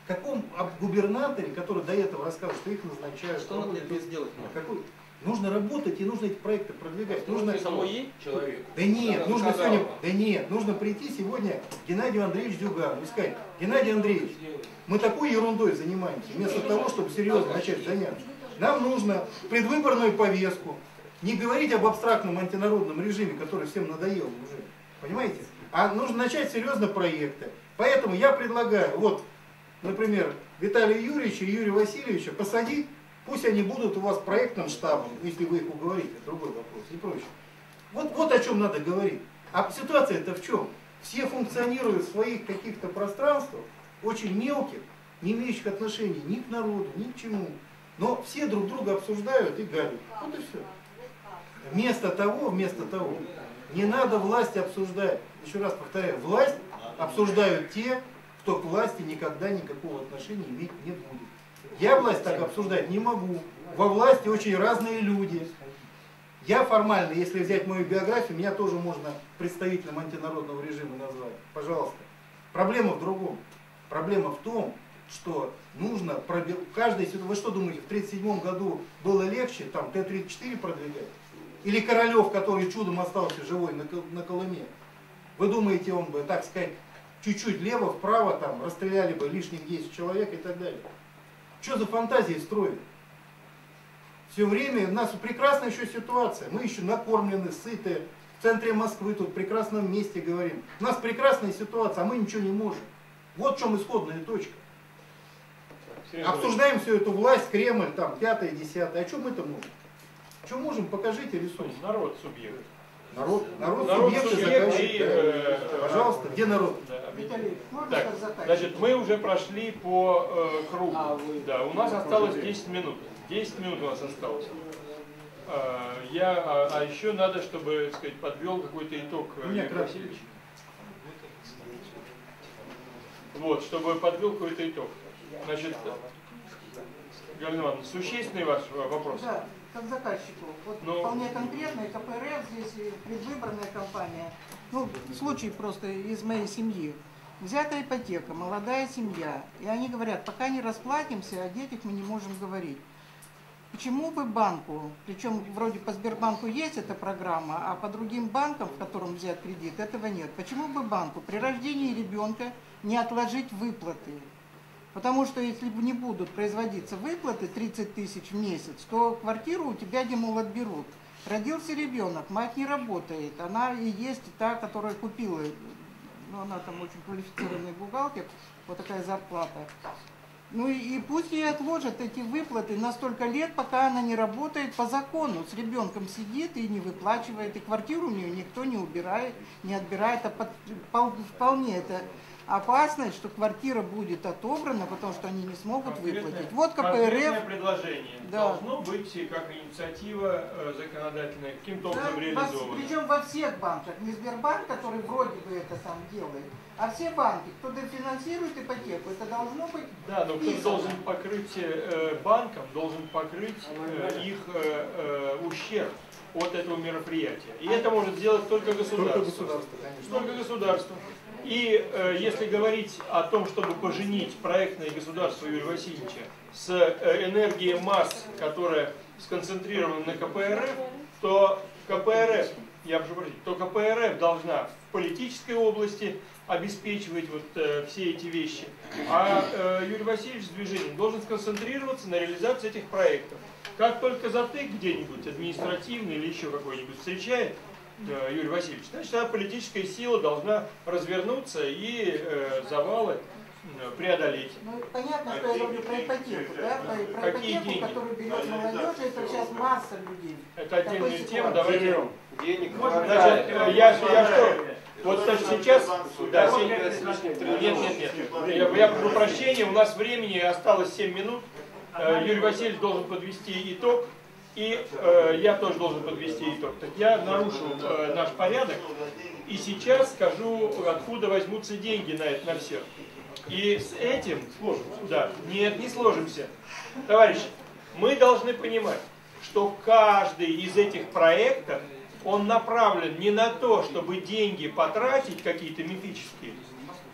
В каком губернаторе, который до этого рассказывал, что их назначают? Что надо для сделать? Какой? Нужно работать и нужно эти проекты продвигать. Нужно самой человеку. Да нет, нужно сегодня, да нет, нужно прийти сегодня Геннадию Андреевичу Дюгану и сказать, Геннадий Андреевич, мы такой ерундой занимаемся, вместо того, чтобы серьезно начать заняться. Нам нужно предвыборную повестку, не говорить об абстрактном антинародном режиме, который всем надоел уже. Понимаете? А нужно начать серьезно проекты. Поэтому я предлагаю, вот, например, Виталия Юрьевича и Юрия Васильевича посадить, пусть они будут у вас проектным штабом, если вы их уговорите, другой вопрос и прочее. Вот, вот о чем надо говорить. А ситуация это в чем? Все функционируют в своих каких-то пространствах, очень мелких, не имеющих отношения ни к народу, ни к чему. Но все друг друга обсуждают и гадят. Вот и все. Вместо того, вместо того, не надо власть обсуждать. Еще раз повторяю, власть обсуждают те, кто к власти никогда никакого отношения иметь не будет. Я власть так обсуждать не могу. Во власти очень разные люди. Я формально, если взять мою биографию, меня тоже можно представителем антинародного режима назвать. Пожалуйста. Проблема в другом. Проблема в том, что нужно пробил... каждый Вы что думаете, в 1937 году было легче там Т-34 продвигать? Или Королев, который чудом остался живой на, на Колыме? Вы думаете, он бы, так сказать, чуть-чуть лево, вправо, там, расстреляли бы лишних 10 человек и так далее? Что за фантазии строят? Все время у нас прекрасная еще ситуация. Мы еще накормлены, сыты. В центре Москвы, тут в прекрасном месте говорим. У нас прекрасная ситуация, а мы ничего не можем. Вот в чем исходная точка. Обсуждаем всю эту власть, Кремль, там, пятое, десятое. А что мы-то можем? Что можем? Покажите ресурс. Народ субъект. Народ, народ, народ субъект, субъект заказчик. и, э, Пожалуйста, где народ? Да. Виталий, можно Так, значит, мы уже прошли по э, кругу. А, вы- Да, у нас осталось 10 минут. 10 минут у нас осталось. А, я, а, а еще надо, чтобы, так сказать, подвел какой-то итог э, У меня Юрий краткий. Васильевич. Вот, чтобы подвел какой-то итог. Значит, Галина Ивановна, существенный ваш вопрос? Да, как заказчику. Вот Ну. вполне конкретно, и КПРФ здесь и предвыборная кампания. Ну, случай просто из моей семьи. Взята ипотека, молодая семья. И они говорят, пока не расплатимся, о детях мы не можем говорить. Почему бы банку, причем вроде по Сбербанку есть эта программа, а по другим банкам, в котором взять кредит, этого нет. Почему бы банку при рождении ребенка не отложить выплаты? Потому что если не будут производиться выплаты 30 тысяч в месяц, то квартиру у тебя, Димул, отберут. Родился ребенок, мать не работает, она и есть та, которая купила, ну она там очень квалифицированный бухгалтер, вот такая зарплата. Ну и, и пусть ей отложат эти выплаты на столько лет, пока она не работает по закону. С ребенком сидит и не выплачивает, и квартиру у нее никто не убирает, не отбирает. А под- пол- вполне это опасность, что квартира будет отобрана, потому что они не смогут выплатить. Вот КПРФ. предложение Да. должно быть как инициатива э, законодательная каким-то Да, образом во- реализована. причем во всех банках, не Сбербанк, который вроде бы это сам делает, а все банки, кто дофинансирует ипотеку, это должно быть Да, но кто должен покрыть э, банкам, должен покрыть э, их э, э, ущерб от этого мероприятия. И это может сделать только государство. Только государство, конечно. Только государство. И э, если говорить о том, чтобы поженить проектное государство Юрия Васильевича с э, энергией масс, которая сконцентрирована на КПРФ, то КПРФ, я прошу прощения, то КПРФ должна в политической области обеспечивать вот э, все эти вещи, а э, Юрий Васильевич с движением должен сконцентрироваться на реализации этих проектов. Как только затык где-нибудь административный или еще какой-нибудь встречает Юрий Васильевич, значит, тогда политическая сила должна развернуться и э, завалы э, преодолеть. Ну, понятно, что я говорю про ипотеку, да, про, про Какие ипотеку, деньги? которую берет молодежь, это сейчас масса людей. Это отдельная тема, давайте. Денег Значит, э, я, я что? Вот значит, сейчас... Да, нет, нет, нет. Я, я прошу прощения, у нас времени осталось 7 минут. Э, Юрий Васильевич должен подвести итог. И э, я тоже должен подвести итог. Так я нарушу э, наш порядок. И сейчас скажу, откуда возьмутся деньги на это, на все. И с этим... Да, нет, не сложимся. Товарищи, мы должны понимать, что каждый из этих проектов, он направлен не на то, чтобы деньги потратить какие-то мифические,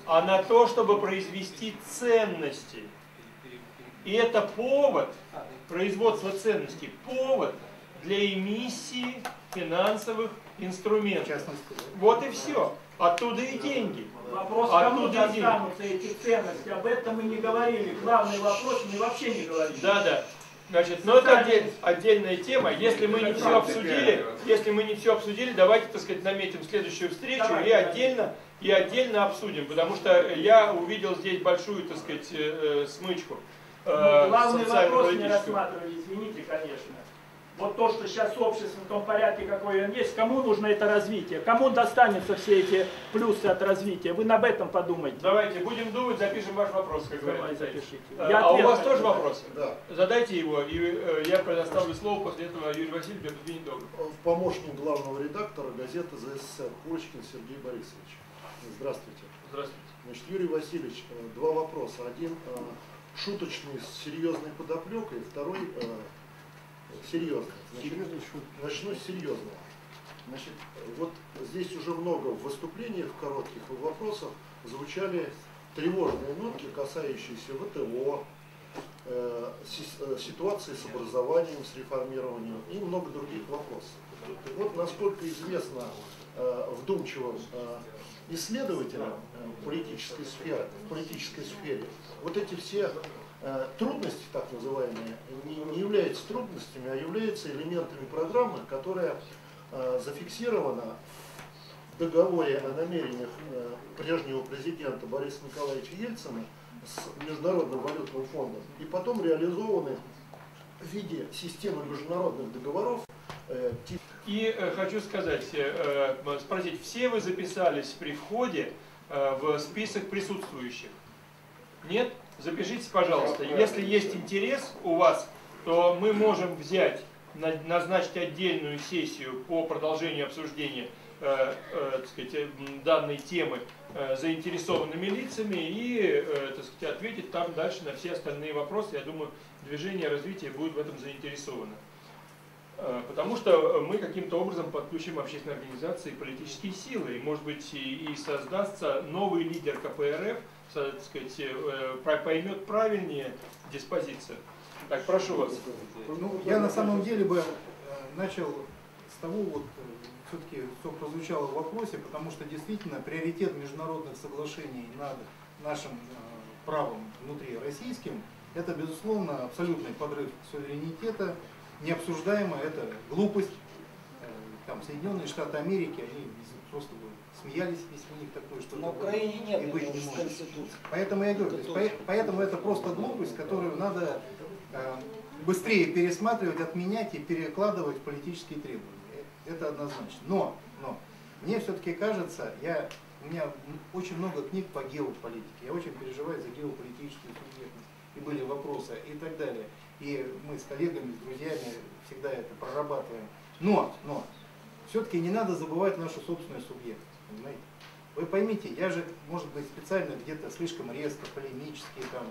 а на то, чтобы произвести ценности. И это повод, производство ценностей, повод для эмиссии финансовых инструментов. Частности, Вот и все. Оттуда и деньги. Вопрос, кому Оттуда деньги. достанутся эти ценности, об этом мы не говорили. Главный вопрос мы вообще не говорили. Да, да. Значит, но это отдель- отдельная тема. Если мы не все обсудили, если мы не все обсудили, давайте, так сказать, наметим следующую встречу и отдельно, и отдельно обсудим, потому что я увидел здесь большую, так сказать, э, э, смычку. Э, Ну, главный вопрос не рассматривали, извините, конечно. Вот то, что сейчас общество в том порядке, какое он есть, кому нужно это развитие? Кому достанется все эти плюсы от развития? Вы об этом подумайте. Давайте, будем думать, запишем ваш вопрос, как говорится. запишите. Э, Я А у вас тоже вопрос? Да. Задайте его, и э, я предоставлю слово после этого Юрию Васильевичу Бенедову. Помощник главного редактора газеты ЗССР Курочкин Сергей Борисович. Здравствуйте. Здравствуйте. Значит, Юрий Васильевич, э, два вопроса. Один, э, шуточный с серьезной подоплекой, второй э, серьезный. Значит, начну с серьезного. Значит, вот здесь уже много в выступлениях коротких и в вопросах звучали тревожные нотки, касающиеся ВТО, э, э, ситуации с образованием, с реформированием и много других вопросов. Вот, насколько известно э, вдумчивым исследователям политической сферы, политической сфере, вот эти все трудности, так называемые, не, не являются трудностями, а являются элементами программы, которая зафиксирована договоре о намерениях э, прежнего президента Бориса Николаевича Ельцина с Международным валютным фондом и потом реализованы в виде системы международных договоров. Э, и э, хочу сказать, спросить, все вы записались при входе в список присутствующих? Нет? Запишитесь, пожалуйста. Если есть интерес у вас, то мы можем взять, назначить отдельную сессию по продолжению обсуждения Э, э, сказать, данной темы э, заинтересованными лицами и так сказать, ответить там дальше на все остальные вопросы. Я думаю, движение развития будет в этом заинтересовано. Потому что мы каким-то образом подключим общественные организации и политические силы. И, может быть, и, создастся новый лидер КПРФ, так сказать, поймет правильнее диспозицию. Так, прошу вас. Ну, я на самом деле бы начал с того, вот, все-таки все прозвучало в вопросе, потому что действительно приоритет международных соглашений над нашим э, правом внутри российским, это, безусловно, абсолютный подрыв суверенитета, необсуждаемо, это глупость. Э, там Соединенные Штаты Америки, они просто смеялись, если у них такое что-то На Украине нет и быть не может. конституции. Поэтому я говорю, есть, поэтому это просто глупость, которую надо э, быстрее пересматривать, отменять и перекладывать в политические требования. Это однозначно. Но, но мне все-таки кажется, я, у меня очень много книг по геополитике, я очень переживаю за геополитическую субъектность, и были вопросы и так далее. И мы с коллегами, с друзьями всегда это прорабатываем. Но, но, все-таки не надо забывать нашу собственную субъектность, понимаете? Вы поймите, я же, может быть, специально где-то слишком резко, полемически, там,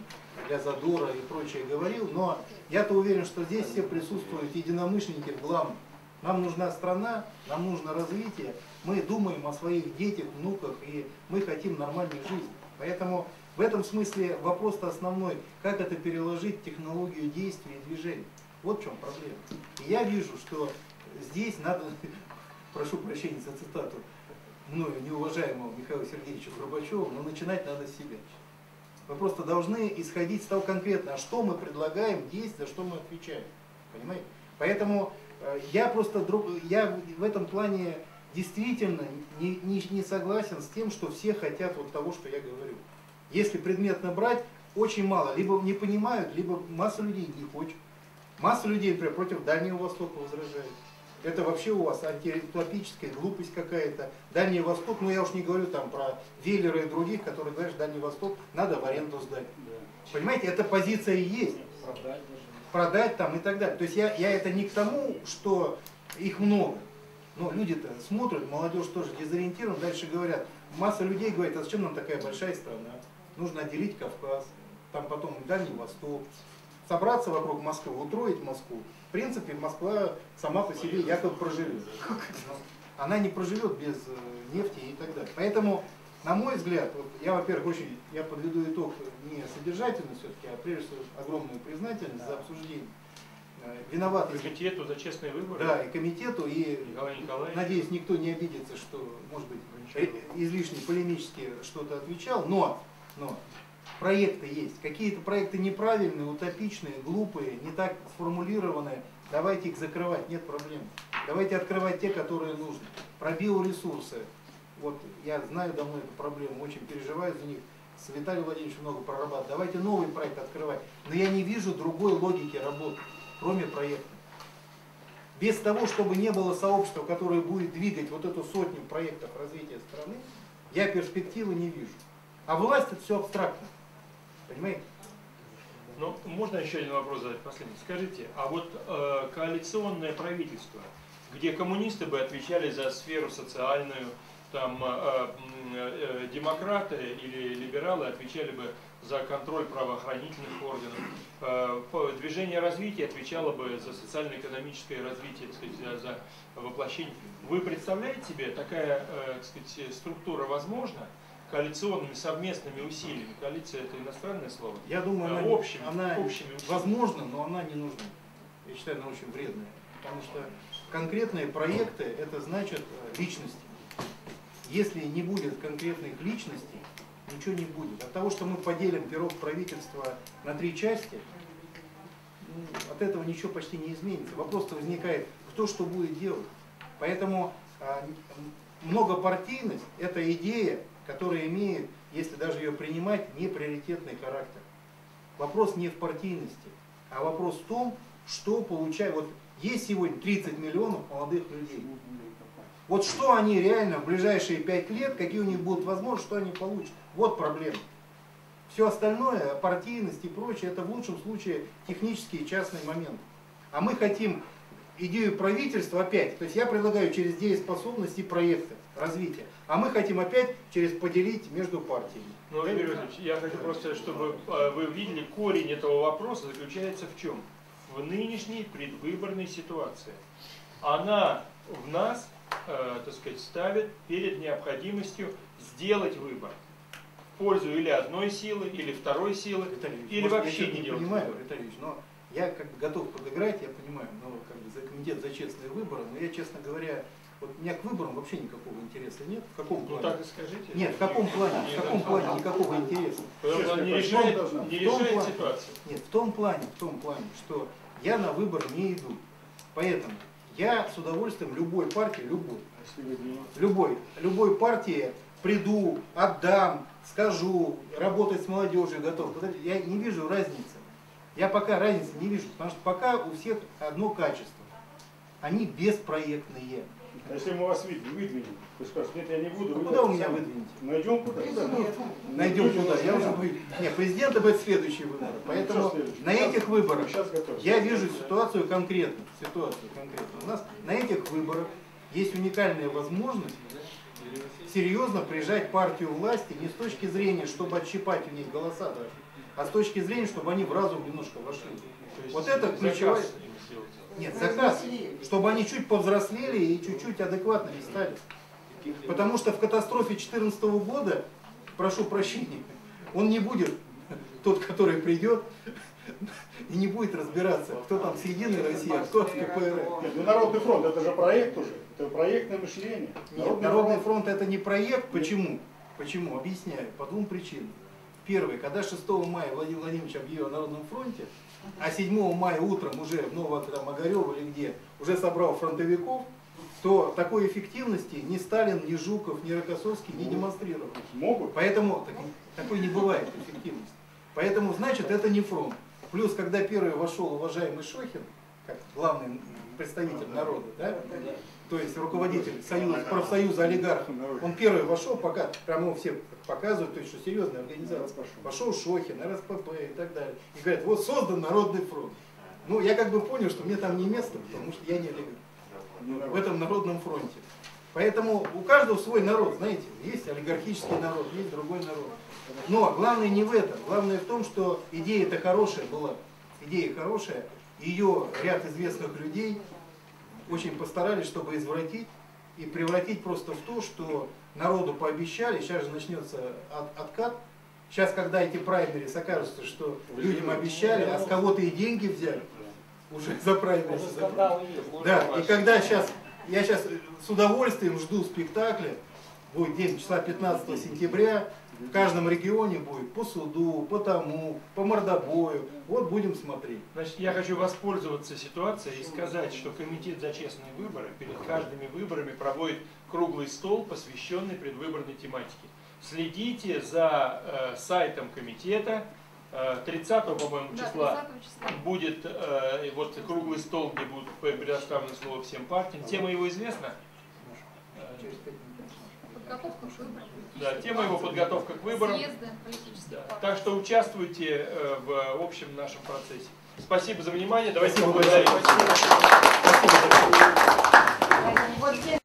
для задора и прочее говорил, но я-то уверен, что здесь все присутствуют единомышленники в главном. Нам нужна страна, нам нужно развитие, мы думаем о своих детях, внуках, и мы хотим нормальной жизни. Поэтому в этом смысле вопрос-то основной, как это переложить в технологию действия и движения. Вот в чем проблема. И я вижу, что здесь надо, прошу прощения за цитату, мною неуважаемого Михаила Сергеевича Горбачева, но начинать надо с себя. Мы просто должны исходить с того конкретно, а что мы предлагаем действия, что мы отвечаем. Понимаете? Поэтому Э, я просто друг, я в этом плане действительно не, не, не согласен с тем, что все хотят вот того, что я говорю. Если предметно брать, очень мало. Либо не понимают, либо масса людей не хочет. Масса людей, например, против Дальнего Востока возражает. Это вообще у вас антиутопическая глупость какая-то. Дальний Восток, ну я уж не говорю там про Веллера и других, которые говорят, что Дальний Восток надо в аренду сдать. Понимаете, эта позиция и есть. Продать продать там и так далее. То есть я, я это не к тому, что их много. Но люди-то смотрят, молодежь тоже дезориентирована, дальше говорят, масса людей говорит, а зачем нам такая большая страна? Нужно отделить Кавказ, там потом Дальний Восток, собраться вокруг Москвы, утроить Москву. В принципе, Москва сама по себе якобы проживет. Она не проживет без э, нефти и так далее. Поэтому на мой взгляд, вот я, во-первых, очень, я подведу итог не содержательный все-таки, а прежде всего огромную признательность за обсуждение. Э, виноват. Комитету за честные выборы. Да, и комитету, и надеюсь, никто не обидится, что, может быть, излишне полемически что-то отвечал, но, но проекты есть. Какие-то проекты неправильные, утопичные, глупые, не так сформулированные. Давайте их закрывать, нет проблем. Давайте открывать те, которые нужны. Про биоресурсы, вот я знаю давно эту проблему, очень переживаю за них. С Виталием Владимировичем много прорабатываю. Давайте новый проект открывать. Но я не вижу другой логики работы, кроме проекта. Без того, чтобы не было сообщества, которое будет двигать вот эту сотню проектов развития страны, я перспективы не вижу. А власть это все абстрактно. Понимаете? Ну, можно еще один вопрос задать, последний. Скажите, а вот э, коалиционное правительство, где коммунисты бы отвечали за сферу социальную, там э, э, демократы или либералы отвечали бы за контроль правоохранительных органов. Э, Движение развития отвечало бы за социально-экономическое развитие, сказать, за, за воплощение. Вы представляете себе, такая э, сказать, структура возможна коалиционными совместными усилиями? Коалиция это иностранное слово? Я думаю, Э, она, общими, она общими усилиями. возможна, но она не нужна. Я считаю, она очень вредная. Потому что конкретные проекты – это значит э, личности. Если не будет конкретных личностей, ничего не будет. От того, что мы поделим пирог правительства на три части, ну, от этого ничего почти не изменится. Вопрос-то возникает, кто что будет делать. Поэтому а, многопартийность – это идея, которая имеет, если даже ее принимать, неприоритетный характер. Вопрос не в партийности, а вопрос в том, что получают. Вот есть сегодня 30 миллионов молодых людей. Вот что они реально в ближайшие 5 лет, какие у них будут возможности, что они получат. Вот проблема. Все остальное, партийность и прочее, это в лучшем случае технические частные моменты. А мы хотим идею правительства опять, то есть я предлагаю через дееспособность и проекты развития, а мы хотим опять через поделить между партиями. Ну, Игорь я хочу просто, чтобы э, вы видели, корень этого вопроса заключается в чем? В нынешней предвыборной ситуации. Она в нас, э, так сказать, ставит перед необходимостью сделать выбор в пользу или одной силы, или второй силы, Виталий или может, я вообще что-то не не делать понимаю, выбор. Виталий Ильич, но я как бы готов подыграть, я понимаю, но как бы за комитет за честные выборы, но я, честно говоря, вот у меня к выборам вообще никакого интереса нет. В каком Ну плане? так и скажите. Нет, в каком плане? В каком плане никакого интереса? Не решает, не решает ситуацию. Нет, в том плане, в том плане, что я на выбор не иду. Поэтому я с удовольствием любой партии, любой, любой, любой партии приду, отдам, скажу, работать с молодежью готов. Я не вижу разницы. Я пока разницы не вижу, потому что пока у всех одно качество. Они беспроектные. А если мы вас видим, выдвинем, вы скажете, нет, я не буду. Ну, вы куда вы меня выдвинете? Найдем куда? Нет, найдем куда. Я уже вы... Нет, президента будет следующий выбор. Поэтому Что следующий? на этих выборах я вижу ситуацию конкретно. Ситуацию конкретно. У нас на этих выборах есть уникальная возможность серьезно прижать партию власти не с точки зрения, чтобы отщипать у них голоса даже, а с точки зрения, чтобы они в разум немножко вошли. Вот это сделать. Нет, заказ, чтобы они чуть повзрослели и чуть-чуть адекватными стали. Потому что в катастрофе 2014 года, прошу прощения, он не будет тот, который придет и не будет разбираться, кто там с Единой России, а кто от КПРФ. Нет, ну Народный фронт, это же проект уже. Это проектное мышление. Нет, Народный фронт это не проект. Почему? Почему? Объясняю. По двум причинам. Первое, когда 6 мая Владимир Владимирович объявил о Народном фронте, а 7 мая утром уже в Новоогарево или где, уже собрал фронтовиков, то такой эффективности ни Сталин, ни Жуков, ни Рокоссовский не демонстрировал. Могут. Поэтому так- такой не бывает эффективности. Поэтому, значит, это не фронт. Плюс, когда первый вошел уважаемый Шохин, как главный представитель народа, да, то есть руководитель союза, профсоюза олигархов, он первый вошел, пока, прямо его все показывают, то есть, что серьезная организация. Вошел Шохин, РСПП и так далее. И говорят, вот создан Народный фронт. Ну, я как бы понял, что мне там не место, потому что я не олигарх в этом народном фронте. Поэтому у каждого свой народ, знаете, есть олигархический народ, есть другой народ. Но главное не в этом, главное в том, что идея-то хорошая была, идея хорошая, ее ряд известных людей очень постарались, чтобы извратить и превратить просто в то, что народу пообещали, сейчас же начнется от- откат, сейчас, когда эти праймерис окажется, что людям обещали, а с кого-то и деньги взяли, уже за праймерис. Да, и когда сейчас, я сейчас с удовольствием жду спектакля, будет день числа 15 сентября, в каждом регионе будет по суду, по тому, по мордобою. Вот будем смотреть. Значит, я хочу воспользоваться ситуацией и сказать, что Комитет за честные выборы перед каждыми выборами проводит круглый стол, посвященный предвыборной тематике. Следите за э, сайтом комитета. Э, 30 по-моему, Да, числа 30 числа. будет э, вот круглый стол, где будут предоставлены слово всем партиям. Тема его известна? Э, Подготовка к выборам. Да, тема его подготовка к выборам. Съезды партий. Так что участвуйте э, в общем нашем процессе. Спасибо за внимание. Давайте Спасибо поблагодарим. Вот здесь